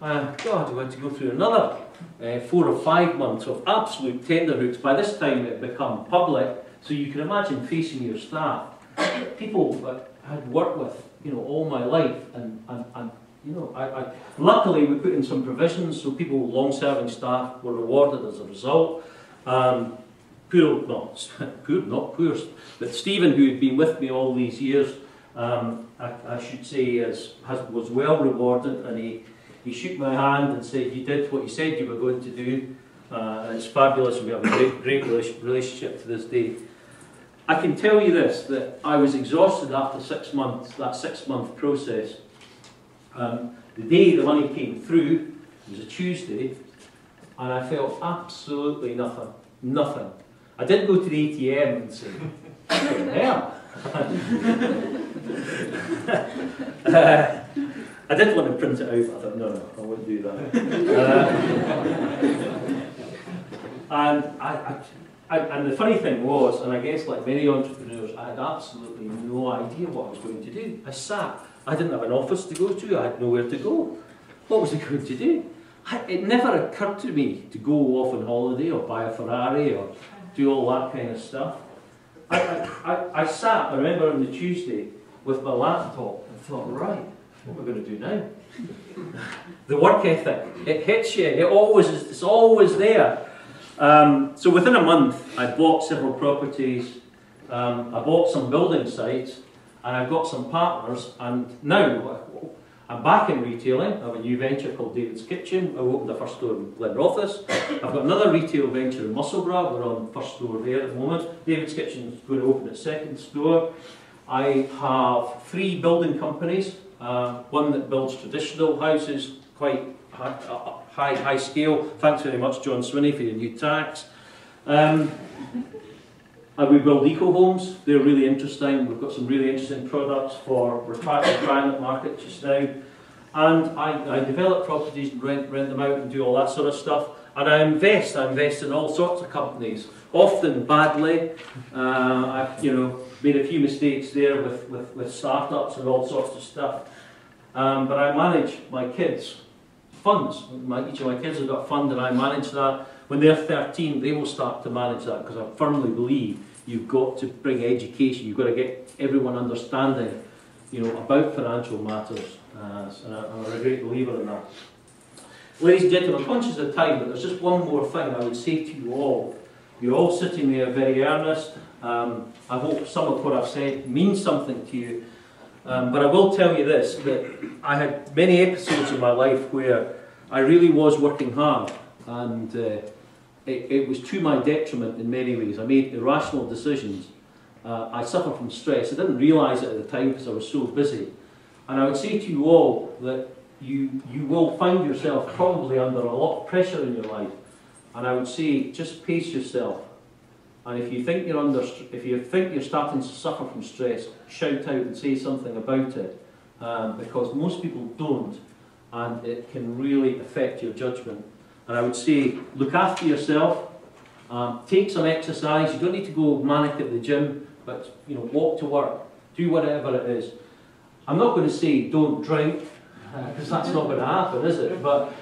And God, we had to go through another uh, four or five months of absolute tender hooks. By this time it had become public, so you can imagine facing your staff. People that I had worked with you know, all my life and, and, and you know, I, I, luckily we put in some provisions so people, long-serving staff, were rewarded as a result. Um, poor, old, no, [laughs] poor, not poor, but Stephen, who had been with me all these years, um, I, I, should say, is, has, was well rewarded, and he, he shook my hand and said, "You did what you said you were going to do." Uh, it's fabulous, and we have a great, great relationship to this day. I can tell you this: that I was exhausted after six months, that six-month process. Um, the day the money came through was a Tuesday, and I felt absolutely nothing. Nothing. I didn't go to the ATM and say, hell. [laughs] uh, I did want to print it out, I thought, no, no, I wouldn't do that. Uh, and I, I, and the funny thing was, and I guess like many entrepreneurs, I had absolutely no idea what I was going to do. I sat I didn't have an office to go to, I had nowhere to go. What was I going to do? I, it never occurred to me to go off on holiday or buy a Ferrari or do all that kind of stuff. I, I, I, sat, I remember on the Tuesday, with my laptop and thought, right, what am I going to do now? the work ethic, it hits you, it always is, it's always there. Um, so within a month, I bought several properties, um, I bought some building sites, and I've got some partners, and now I'm back in retailing. I have a new venture called David's Kitchen. I opened the first store in Glenrothes. I've got another retail venture in Musselburgh. We're on first store there at the moment. David's Kitchen is going to open its second store. I have three building companies. Uh, one that builds traditional houses, quite high, uh, high, high scale. Thanks very much, John Swinney, for your new tax. Um, and we build eco homes. They're really interesting. We've got some really interesting products for retirement market just now. And I, I develop properties and rent, rent them out and do all that sort of stuff. And I invest. I invest in all sorts of companies, often badly. Uh, I've you know made a few mistakes there with, with, with startups and all sorts of stuff. Um, but I manage my kids' funds. My, each of my kids have got a fund and I manage that. When they're 13, they will start to manage that because I firmly believe you've got to bring education. You've got to get everyone understanding, you know, about financial matters. Uh, and I'm a great believer in that. Ladies and gentlemen, I'm conscious of time, but there's just one more thing I would say to you all. You're all sitting there very earnest. Um, I hope some of what I've said means something to you. Um, but I will tell you this, that I had many episodes in my life where I really was working hard and uh, it, it, was to my detriment in many ways. I made irrational decisions. Uh, I suffer from stress. I didn't realise it at the time because I was so busy. And I would say to you all that you, you will find yourself probably under a lot of pressure in your life. And I would say just pace yourself. And if you think you're under, if you think you're starting to suffer from stress, shout out and say something about it, um, because most people don't, and it can really affect your judgment. And I would say, look after yourself, um, take some exercise. You don't need to go manic at the gym, but you know, walk to work, do whatever it is. I'm not going to say don't drink, because uh, that's not going to happen, is it? But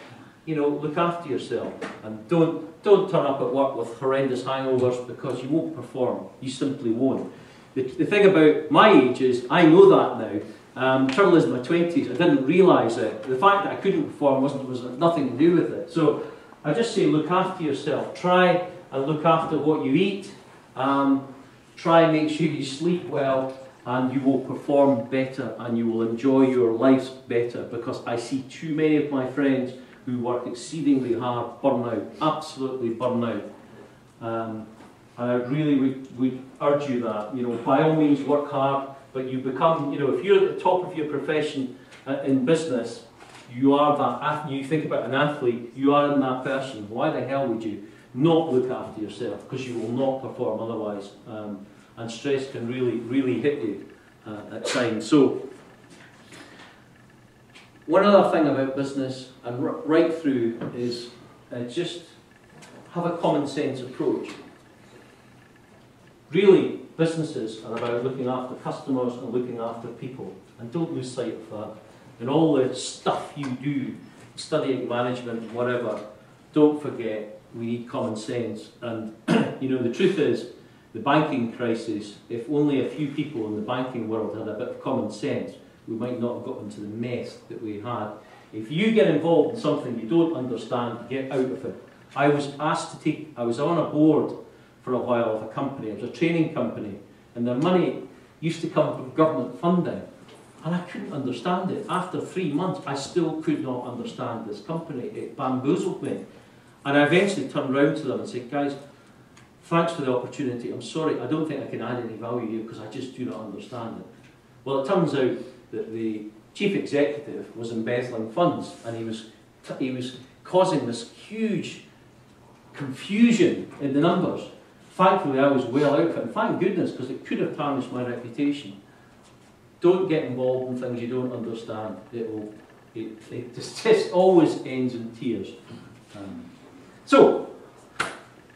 you know, look after yourself and don't don't turn up at work with horrendous hangovers because you won't perform. You simply won't. The, the thing about my age is I know that now. Um, trouble is, in my twenties, I didn't realise it. The fact that I couldn't perform wasn't was nothing to do with it. So I just say look after yourself. Try and look after what you eat. Um, try and make sure you sleep well and you will perform better and you will enjoy your lives better because I see too many of my friends who work exceedingly hard burn out, absolutely burn out. Um, and I really would, would urge you that, you know, by all means work hard, but you become, you know, if you're at the top of your profession uh, in business, you are that, you think about an athlete, you are in that person. Why the hell would you not look after yourself? Because you will not perform otherwise. Um, and stress can really, really hit you uh, at times. So, one other thing about business and right through is uh, just have a common sense approach. Really, businesses are about looking after customers and looking after people, and don't lose sight of that and all the stuff you do, studying management, whatever, don't forget we need common sense. And [clears throat] you know, the truth is, the banking crisis, if only a few people in the banking world had a bit of common sense, we might not have got into the mess that we had. If you get involved in something you don't understand, get out of it. I was asked to take, I was on a board for a while of a company, it was a training company, and their money used to come from government funding. And I couldn't understand it. After three months, I still could not understand this company. It bamboozled me. And I eventually turned around to them and said, guys, thanks for the opportunity. I'm sorry, I don't think I can add any value here because I just do not understand it. Well, it turns out that the chief executive was embezzling funds and he was, he was causing this huge confusion in the numbers. Thankfully, I was well out of it, and thank goodness, because it could have tarnished my reputation. Don't get involved in things you don't understand. It will. It, it just, [laughs] just always ends in tears. Um, so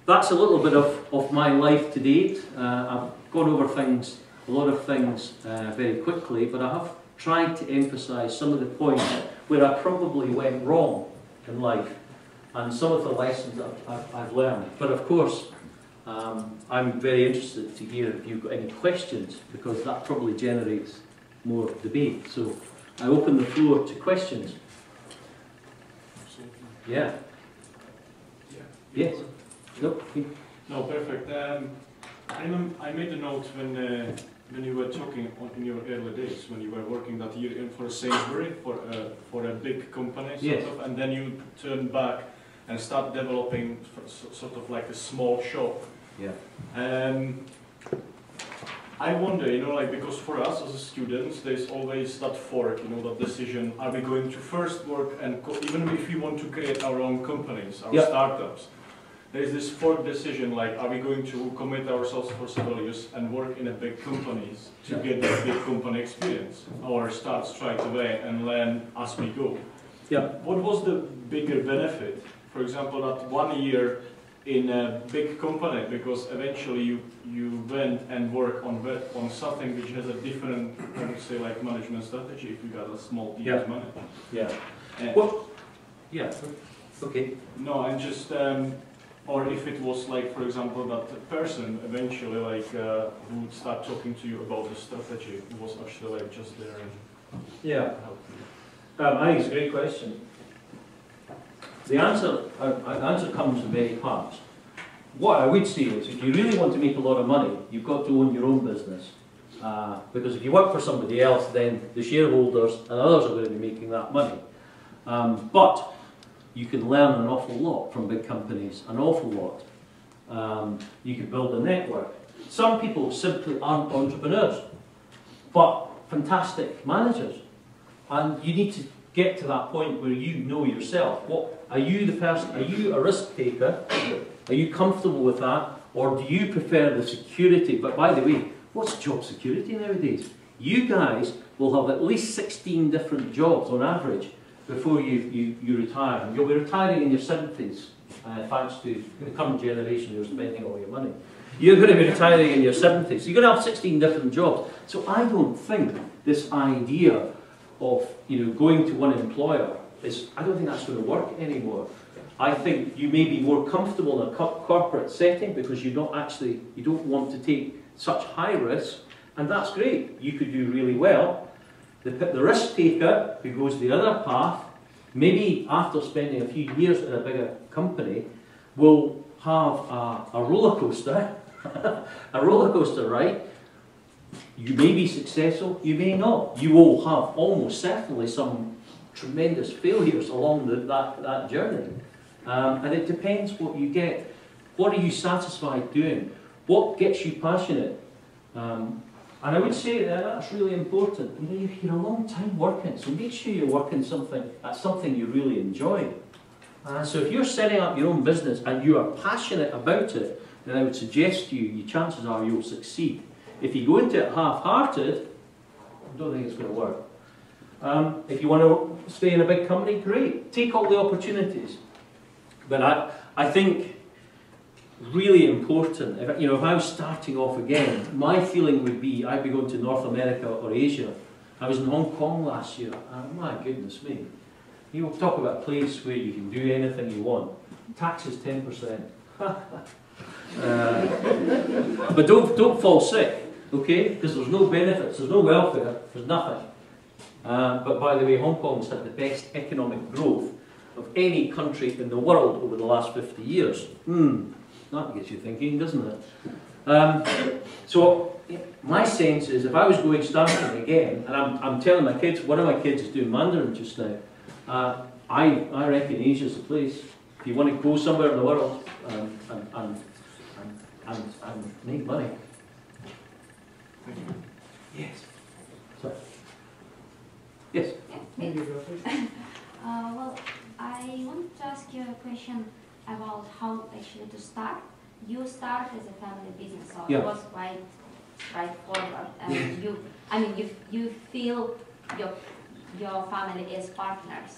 that's a little bit of, of my life to date. Uh, I've gone over things, a lot of things, uh, very quickly, but I have tried to emphasise some of the points where I probably went wrong in life and some of the lessons that I've, I've learned. But of course, um, I'm very interested to hear if you've got any questions because that probably generates more debate. So I open the floor to questions. Yeah.
Yeah.
Yes. No.
No, perfect. Um, I, I made a note when uh, when you were talking on, in your early days when you were working that year in for Sainsbury for uh, for a big company sort
Yes.
of, and then you turned back and start developing sort of like a small shop.
Yeah.
Um, I wonder, you know, like because for us as students, there's always that fork, you know, that decision: are we going to first work and co- even if we want to create our own companies, our
Yeah.
startups, there's this fork decision: like, are we going to commit ourselves for several years and work in a big companies to
Yeah.
get that big company experience, or start straight away and learn as we go?
Yeah.
What was the bigger benefit? For example, that one year in a big company because eventually you, you went and work on on something which has a different, I would say, like management strategy if you got a small team
Yeah.
manage.
Yeah.
And-
Well, yeah. Okay.
no, and just, um, or if it was like, for example, that person eventually like uh, who would start talking to you about the strategy who was actually like just there and
Yeah. Um, I think it's a great question. The answer, uh, uh, answer comes in many parts. What I would say is, if you really want to make a lot of money, you've got to own your own business. Uh, because if you work for somebody else, then the shareholders and others are going to be making that money. Um, but you can learn an awful lot from big companies, an awful lot. Um, you can build a network. Some people simply aren't entrepreneurs, but fantastic managers. And you need to get to that point where you know yourself. What are you the person? Are you a risk taker? Are you comfortable with that, or do you prefer the security? But by the way, what's job security nowadays? You guys will have at least 16 different jobs on average before you, you, you retire. And you'll be retiring in your 70s, uh, thanks to the current generation who are spending all your money. You're going to be retiring in your 70s. So you're going to have 16 different jobs. So I don't think this idea of you know going to one employer is I don't think that's going to work anymore. I think you may be more comfortable in a co- corporate setting because you don't actually you don't want to take such high risks, and that's great. You could do really well. The, the risk taker who goes the other path, maybe after spending a few years in a bigger company, will have a, a roller coaster, [laughs] a roller coaster ride. You may be successful, you may not. You will have almost certainly some tremendous failures along the, that, that journey. Um, and it depends what you get. What are you satisfied doing? What gets you passionate? Um, and I would say that that's really important. You know, you're a long time working, so make sure you're working something at something you really enjoy. Uh, so if you're setting up your own business and you are passionate about it, then I would suggest to you, your chances are you'll succeed. If you go into it half-hearted, I don't think it's going to work. Um, if you want to stay in a big company, great. Take all the opportunities. But I, I think really important, if, you know, if I was starting off again, my feeling would be I'd be going to North America or Asia. I was in Hong Kong last year, and my goodness me. You talk about a place where you can do anything you want. Tax is 10%. uh, but don't, don't fall sick, okay? Because there's no benefits, there's no welfare, there's nothing. Uh, but by the way, Hong Kong's had the best economic growth of any country in the world over the last 50 years. Hmm, that gets you thinking, doesn't it? Um, so, my sense is if I was going starting again, and I'm, I'm telling my kids, one of my kids is doing Mandarin just now, uh, I, I reckon Asia's the place. If you want to go somewhere in the world um, and, and, and, and, and make money.
Thank you.
Yes. Sorry. Yes. [laughs]
Uh, well, I want to ask you a question about how actually to start. You start as a family business, so
Yeah.
it was quite straightforward, and you, I mean, you you feel your your family is partners.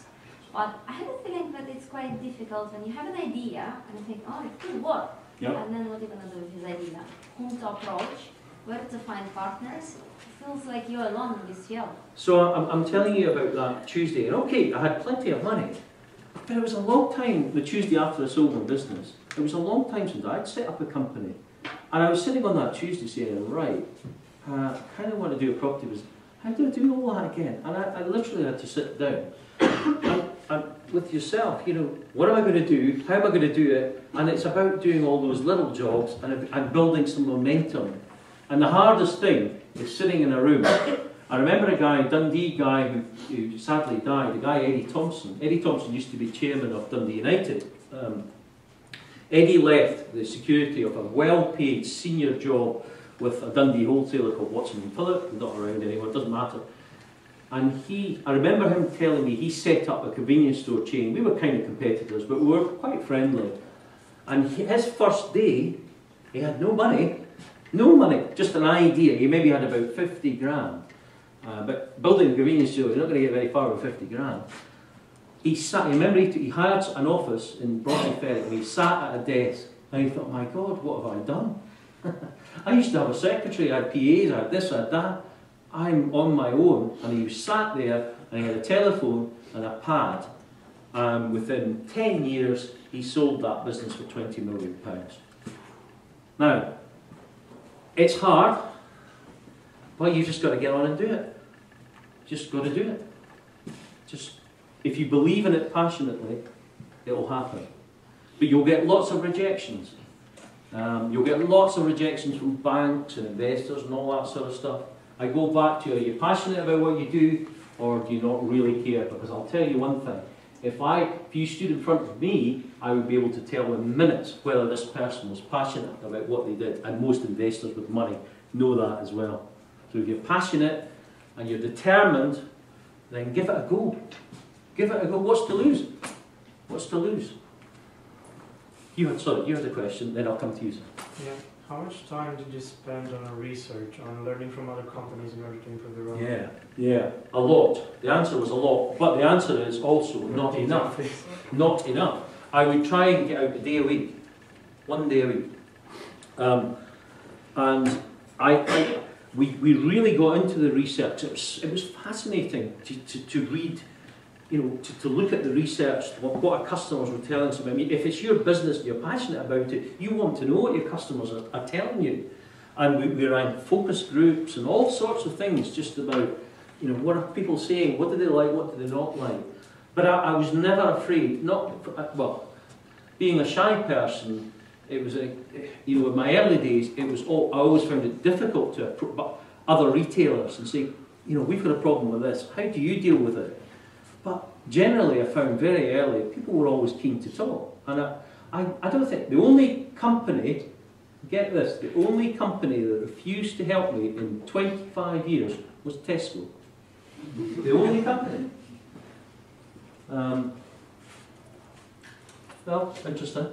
But I have a feeling that it's quite difficult when you have an idea and you think, oh, it could work.
Yeah.
And then what are you gonna do with this idea? Whom to approach? Where to find partners? It feels like you're alone in this field.
So I'm, I'm telling you about that Tuesday, and okay, I had plenty of money, but it was a long time, the Tuesday after I sold my business, it was a long time since I'd set up a company. And I was sitting on that Tuesday saying, right, uh, I kind of want to do a property business. How do I do all that again? And I, I literally had to sit down. with yourself, you know, what am I going to do? How am I going to do it? And it's about doing all those little jobs and, and building some momentum. And the hardest thing is sitting in a room. I remember a guy, a Dundee guy, who, who sadly died, a guy, Eddie Thompson. Eddie Thompson used to be chairman of Dundee United. Um, Eddie left the security of a well-paid senior job with a Dundee wholesaler called Watson and Philip, not around anymore, it doesn't matter. And he, I remember him telling me he set up a convenience store chain. We were kind of competitors, but we were quite friendly. And his first day, he had no money, no money, just an idea. He maybe had about 50 grand. Uh, but building a convenience store, you're not going to get very far with 50 grand. He sat, remember he, he hired an office in Broughty Ferry and he sat at a desk and he thought, my God, what have I done? [laughs] I used to have a secretary, I had PAs, I had this, I had that. I'm on my own. And he sat there and he had a telephone and a pad. And within 10 years, he sold that business for 20 million pounds. Now, it's hard, but you've just got to get on and do it. Just got to do it. Just, if you believe in it passionately, it'll happen. But you'll get lots of rejections. Um, you'll get lots of rejections from banks and investors and all that sort of stuff. I go back to, are you passionate about what you do, or do you not really care? Because I'll tell you one thing. If I, if you stood in front of me, I would be able to tell in minutes whether this person was passionate about what they did. And most investors with money know that as well. So if you're passionate and you're determined, then give it a go. Give it a go. What's to lose? What's to lose? You had, sorry, you had a question, then I'll come to you. Sir.
Yeah. How much time did you spend on research, on learning from other companies in order to improve your own?
Yeah, yeah, a lot. The answer was a lot, but the answer is also not [laughs] enough. Not enough. I would try and get out a day a week, one day a week. Um, and I, I, we, we really got into the research. It was, it was fascinating to, to, to read, you know, to, to look at the research, what, what our customers were telling us about. I mean, if it's your business and you're passionate about it, you want to know what your customers are, are telling you. And we, we ran focus groups and all sorts of things just about, you know, what are people saying? What do they like? What do they not like? But I, I was never afraid, not, well, being a shy person, it was a, you know, in my early days, it was all, I always found it difficult to approach other retailers and say, you know, we've got a problem with this. How do you deal with it? But generally, I found very early, people were always keen to talk. And I, I, I don't think, the only company, get this, the only company that refused to help me in 25 years was Tesco. the only company. Um, well, interesting.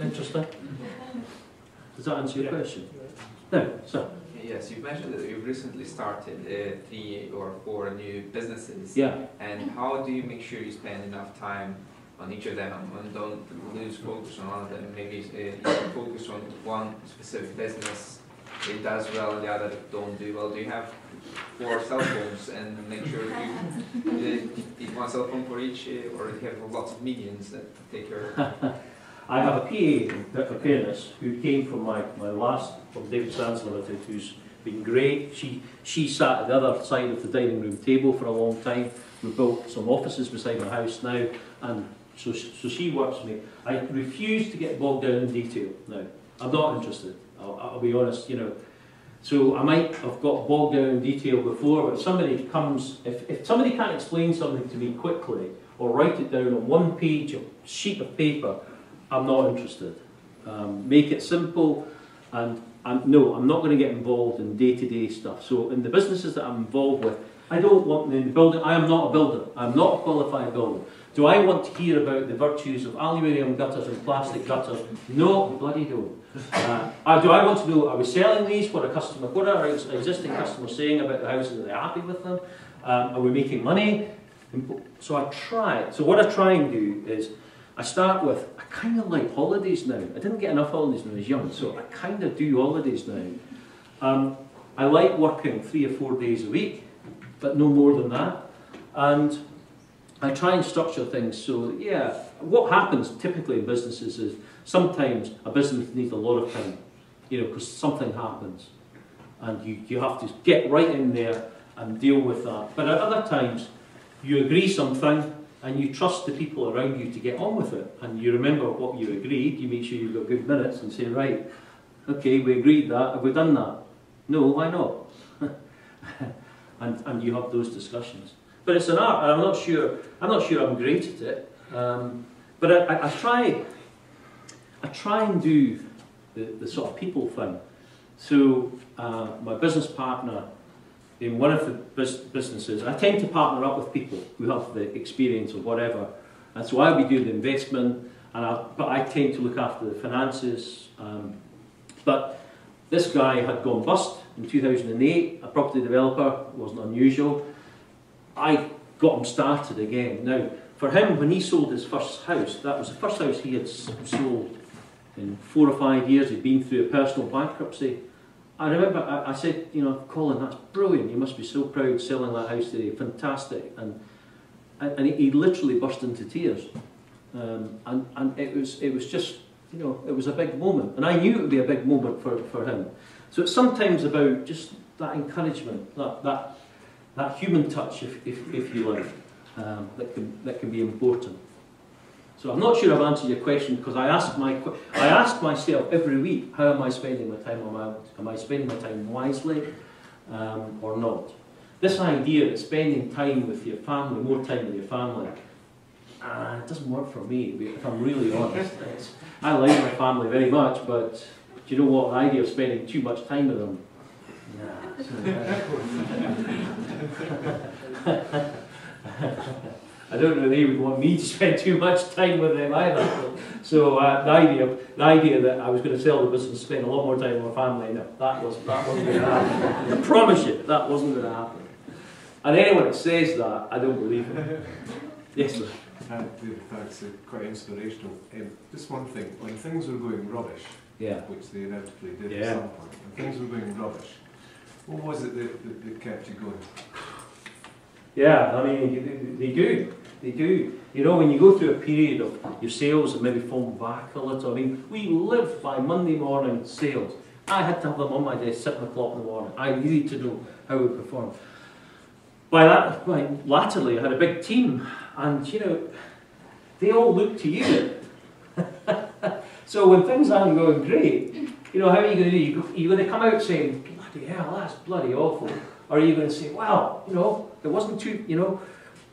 Interesting. Does that answer your
Yeah.
question? No, so,
Yes, you've mentioned that you've recently started uh, three or four new businesses.
yeah.
And how do you make sure you spend enough time on each of them and don't lose focus on one of them? Maybe uh, you can focus on one specific business, it does well, and the other don't do well. Do you have four cell phones and make sure you [laughs] keep one cell phone for each, uh, or you have lots of mediums that take care of [laughs]
I have a PA, for fairness, who came from my, my last, from David Sands Limited, who's been great. She, she sat at the other side of the dining room table for a long time. We built some offices beside my house now, and so, so she works for me. I refuse to get bogged down in detail now. I'm not interested, I'll, I'll be honest, you know. So I might have got bogged down in detail before, but somebody comes, if, if somebody can't explain something to me quickly, or write it down on one page, or sheet of paper, I'm not interested. Um, make it simple, and, and no, I'm not going to get involved in day-to-day stuff. So in the businesses that I'm involved with, I don't want in building. I am not a builder. I'm not a qualified builder. Do I want to hear about the virtues of aluminium gutters and plastic gutters? No, bloody don't. Uh, uh, do I want to know, are we selling these? What are customer, what are existing customers saying about the houses? Are they happy with them? Um, are we making money? So I try. So what I try and do is, I start with, I kind of like holidays now. I didn't get enough holidays when I was young, so I kind of do holidays now. Um, I like working three or four days a week, but no more than that. And I try and structure things so, yeah, what happens typically in businesses is sometimes a business needs a lot of time, you know, because something happens. And you, you have to get right in there and deal with that. But at other times, you agree something and you trust the people around you to get on with it. And you remember what you agreed, you make sure you've got good minutes and say, right, okay, we agreed that, have we done that? No, why not? [laughs] and, and you have those discussions. But it's an art, and I'm not sure, I'm not sure I'm great at it. Um, but I, I, I try, I try and do the, the sort of people thing. So uh, my business partner in one of the bus- businesses, I tend to partner up with people who have the experience or whatever, and so I'll be doing the investment, and I, but I tend to look after the finances. Um, but this guy had gone bust in 2008, a property developer, wasn't unusual. I got him started again. Now, for him, when he sold his first house, that was the first house he had sold in four or five years. He'd been through a personal bankruptcy. I remember I, I said, you know, Colin, that's brilliant. You must be so proud selling that house today. Fantastic. And and, he, he literally burst into tears. Um, and and it was it was just you know it was a big moment, and I knew it would be a big moment for, for him. So it's sometimes about just that encouragement, that that that human touch, if if, if you like, um, that can that can be important. So I'm not sure I've answered your question because I ask my I ask myself every week, how am I spending my time? Am I, am I spending my time wisely um, or not? This idea that spending time with your family, more time with your family, uh, it doesn't work for me. If I'm really honest, I like my family very much, but do you know what? The idea of spending too much time with them, nah. [laughs] [laughs] [laughs] I don't know they would want me to [laughs] spend too much time with them either. So uh, the idea, the idea that I was going to sell the business and spend a lot more time with my family, no, that was that wasn't going to happen. I promise you, that wasn't going to happen. And anyone that says that, I don't believe it. [laughs] Yes, sir.
Uh. Uh, quite inspirational. Um, just one thing. When things were going rubbish,
Yeah.
which they inevitably did
Yeah.
at some point, when things were going rubbish, what was it that, that, that kept you going?
Yeah, I mean, they, do. They do. You know, when you go through a period of your sales and maybe fall back a little, I mean, we live by Monday morning sales. I had to have them on my desk seven o'clock in the morning. I needed to know how we perform. By that, by latterly, I had a big team, and you know, they all look to you. [laughs] so when things aren't going great, you know, how are you going to do? You're going to come out saying, "Bloody hell, that's bloody awful," or are you going to say, "Wow, you know, it wasn't too," you know,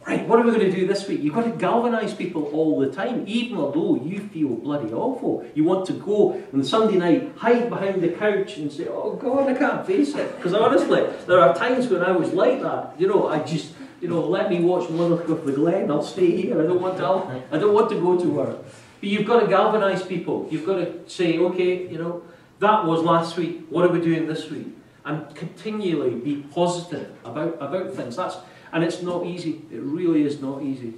right? What are we going to do this week? You've got to galvanise people all the time, even although you feel bloody awful. You want to go on Sunday night, hide behind the couch, and say, "Oh God, I can't face it." Because honestly, there are times when I was like that. You know, I just. You know, let me watch Lilith of the Glen. I'll stay here. I don't want to. I don't want to go to work. But you've got to galvanise people. You've got to say, okay, you know, that was last week. What are we doing this week? And continually be positive about about things. That's and it's not easy. It really is not easy.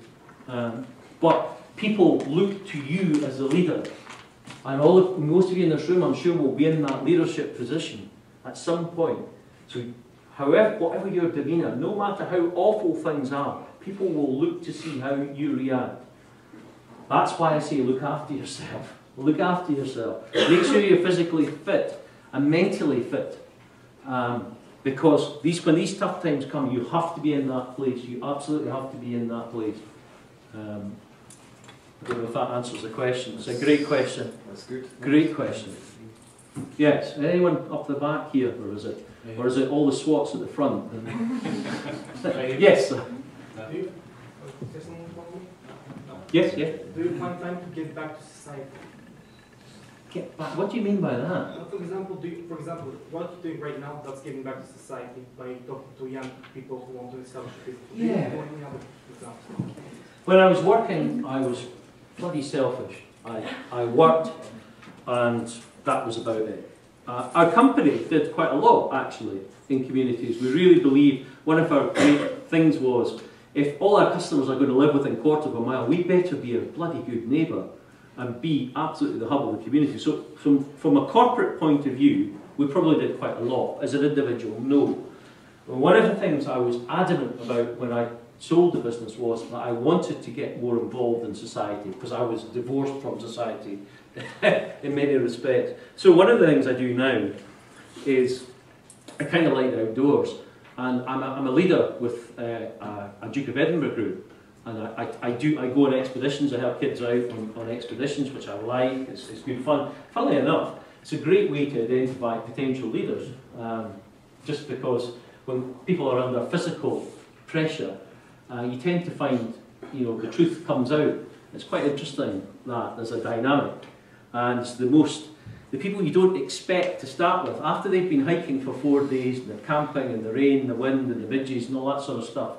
Um, but people look to you as a leader, and all of, most of you in this room, I'm sure, will be in that leadership position at some point. So, however, whatever your demeanour, no matter how awful things are, people will look to see how you react. That's why I say look after yourself. Look after yourself. Make sure you're physically fit and mentally fit. Um, because these, when these tough times come, you have to be in that place. You absolutely have to be in that place. Um, I don't know if that answers the question. It's a great question.
That's good.
Great question. Yes. Anyone up the back here, or is it, or is it all the swots at the front? [laughs] yes. sir. Yes. Yes.
Do you find time to get back to society?
What do you mean by that?
For example, do you, for example, what you're doing right now that's giving back to society by talking to young people who want to establish a business.
Yeah.
know any other examples?
When I was working, I was bloody selfish. I, I worked, and that was about it. Uh, our company did quite a lot, actually, in communities. We really believe one of our great things was if all our customers are going to live within a quarter of a mile, we better be a bloody good neighbour and be absolutely the hub of the community. So, from, from a corporate point of view, we probably did quite a lot. As an individual, no. One of the things I was adamant about when I sold the business was that I wanted to get more involved in society because I was divorced from society [laughs] in many respects. So one of the things I do now is I kind of like the outdoors, and I'm a, I'm a leader with uh, a Duke of Edinburgh group, and I, I, I do I go on expeditions. I help kids out on, on expeditions, which I like. It's, it's good fun. Funnily enough, it's a great way to identify potential leaders, um, just because when people are under physical pressure, uh, you tend to find, you know, the truth comes out. It's quite interesting that there's a dynamic, and it's the most the people you don't expect to start with, after they've been hiking for four days, and they're camping in the rain, the wind, and the midges, and all that sort of stuff,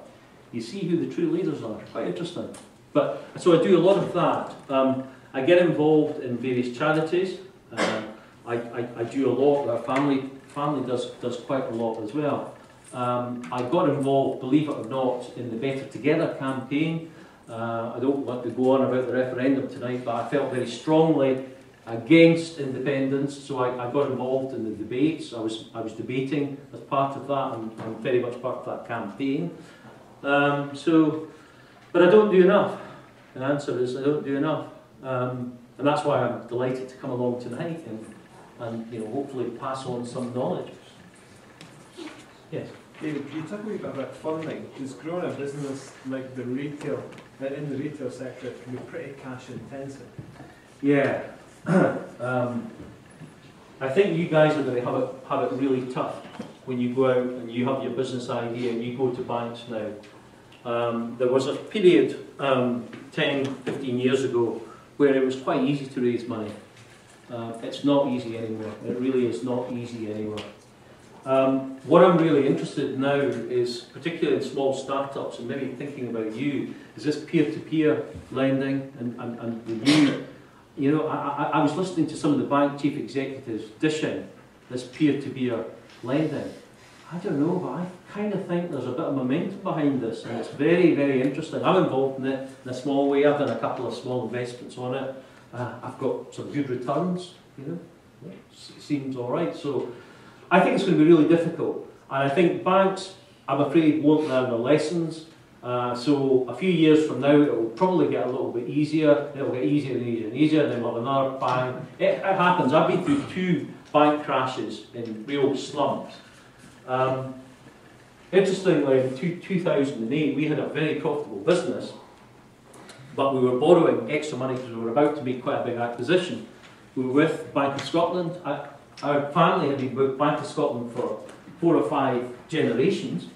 you see who the true leaders are. Quite interesting. But so I do a lot of that. Um, I get involved in various charities. Uh, I, I, I do a lot. Our family family does does quite a lot as well. Um, I got involved, believe it or not, in the Better Together campaign. Uh, I don't want to go on about the referendum tonight, but I felt very strongly against independence, so I, I got involved in the debates. I was, I was debating as part of that, and I'm very much part of that campaign. Um, so, but I don't do enough. The answer is I don't do enough. Um, and that's why I'm delighted to come along tonight and, and you know, hopefully pass on some knowledge. Yes.
David, can you talk a bit about funding? Because growing a business like the retail, uh, in the retail sector, can be pretty cash intensive.
Yeah. [coughs] um, I think you guys are going to have it, have it really tough when you go out and you have your business idea and you go to banks now. Um, there was a period um, 10, 15 years ago where it was quite easy to raise money. Uh, it's not easy anymore. It really is not easy anymore. Um, what I'm really interested in now is, particularly in small startups, and maybe thinking about you, is this peer-to-peer lending and, and, and the new, you know, I, I, was listening to some of the bank chief executives dishing this peer-to-peer lending. I don't know, but I kind of think there's a bit of momentum behind this, and it's very, very interesting. I'm involved in it in a small way. I've done a couple of small investments on it. Uh, I've got some good returns, you know, it seems all right. So I think it's going to be really difficult. And I think banks, I'm afraid, won't learn the lessons. Uh, so a few years from now, it will probably get a little bit easier. It will get easier and easier and easier. And then we'll have another bang. It, it happens. I've been through two bank crashes in real slumps. Um, interestingly, in two, 2008, we had a very profitable business, but we were borrowing extra money because we were about to make quite a big acquisition. We were with Bank of Scotland. Our family had been with Bank of Scotland for four or five generations.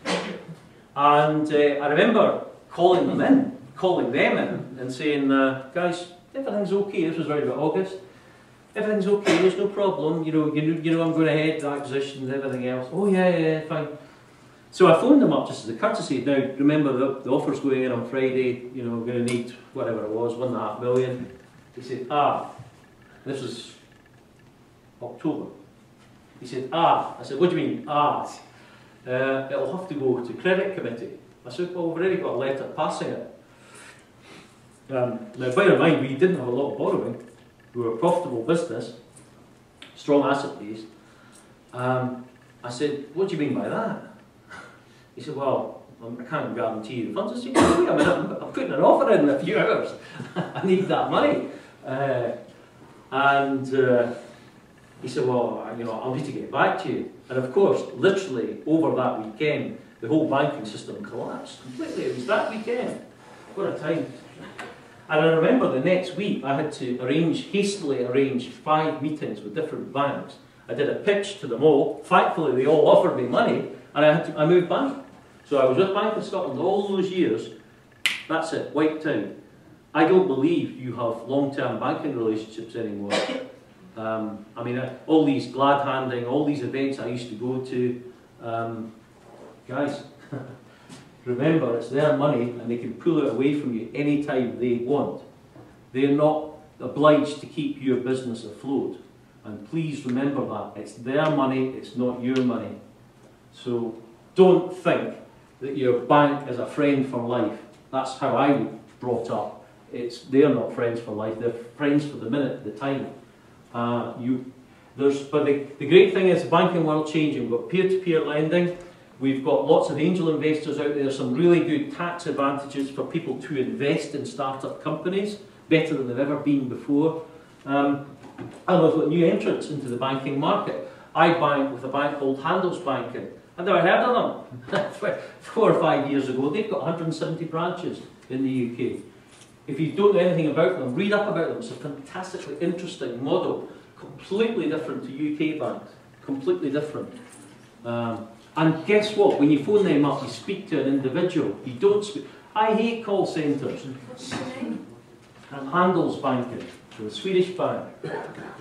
And uh, I remember calling them in, calling them in and saying, uh, guys, everything's okay. This was right about August. Everything's okay, there's no problem. You know, you you know I'm going ahead, acquisitions, everything else. Oh, yeah, yeah, fine. So I phoned them up just as a courtesy. Now, remember, the, the offer's going in on Friday. You know, we're going to need whatever it was, one and a half million. He said, ah, this was October. He said, ah. I said, what do you mean, ah? Uh, it'll have to go to credit committee. I said, well, we've already got a letter passing it. Um, now, bear in mind, we didn't have a lot of borrowing. We were a profitable business, strong asset base. Um, I said, what do you mean by that? He said, well, I can't guarantee you the funds. I said, wait a minute, I'm, I'm putting an offer in in a few hours. [laughs] I need that money. Uh, and uh, he said, well, you know, I'll need to get back to you. And of course, literally over that weekend, the whole banking system collapsed completely. It was that weekend. What a time. And I remember the next week I had to arrange, hastily arrange five meetings with different banks. I did a pitch to them all. Thankfully, they all offered me money, and I had to, I moved bank. So I was with Bank of Scotland all those years. That's it, wiped out. I don't believe you have long-term banking relationships anymore. Um, I mean, uh, all these glad handing, all these events I used to go to, um, guys, [laughs] remember it's their money and they can pull it away from you anytime they want. They're not obliged to keep your business afloat. And please remember that. It's their money, it's not your money. So don't think that your bank is a friend for life. That's how I was brought up. It's, they're not friends for life, they're friends for the minute, the time. Uh, you, there's, but the, the great thing is banking world changing. We've got peer-to-peer lending. We've got lots of angel investors out there. Some really good tax advantages for people to invest in startup companies, better than they've ever been before. Um, and we've got new entrants into the banking market. I bank with a bank called Handelsbanken. I've never heard of them. [laughs] Four or five years ago, they've got 170 branches in the UK. If you don't know anything about them, read up about them. It's a fantastically interesting model, completely different to UK banks, completely different. Um, and guess what? When you phone them up, you speak to an individual. You don't speak. I hate call centres. And Handelsbanken, the Swedish bank.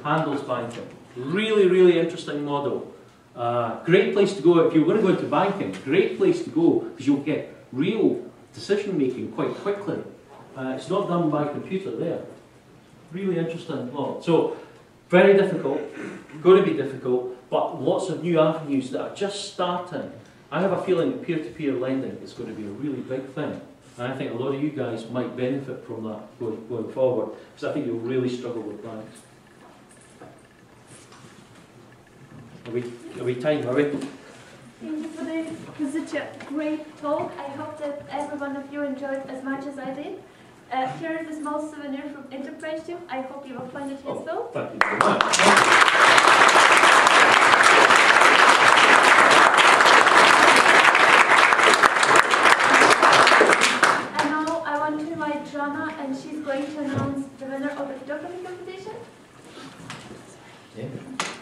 Handelsbanken. Really, really interesting model. Uh, great place to go if you're going to go into banking. Great place to go because you'll get real decision making quite quickly. Uh, it's not done by computer there. Really interesting model. So very difficult, going to be difficult, but lots of new avenues that are just starting. I have a feeling that peer-to-peer lending is going to be a really big thing. And I think a lot of you guys might benefit from that going, going forward, because I think you'll really struggle with banks. Are we, are we time, are we?
Thank you for, the, for such a great talk. I hope that every one of you enjoyed as much as I did. Uh, here is a small souvenir from Enterprise Gym. I hope you will find it useful.
Oh.
useful.
Thank you very much.
Donna, and she's going to announce the winner of the photography competition. Yeah.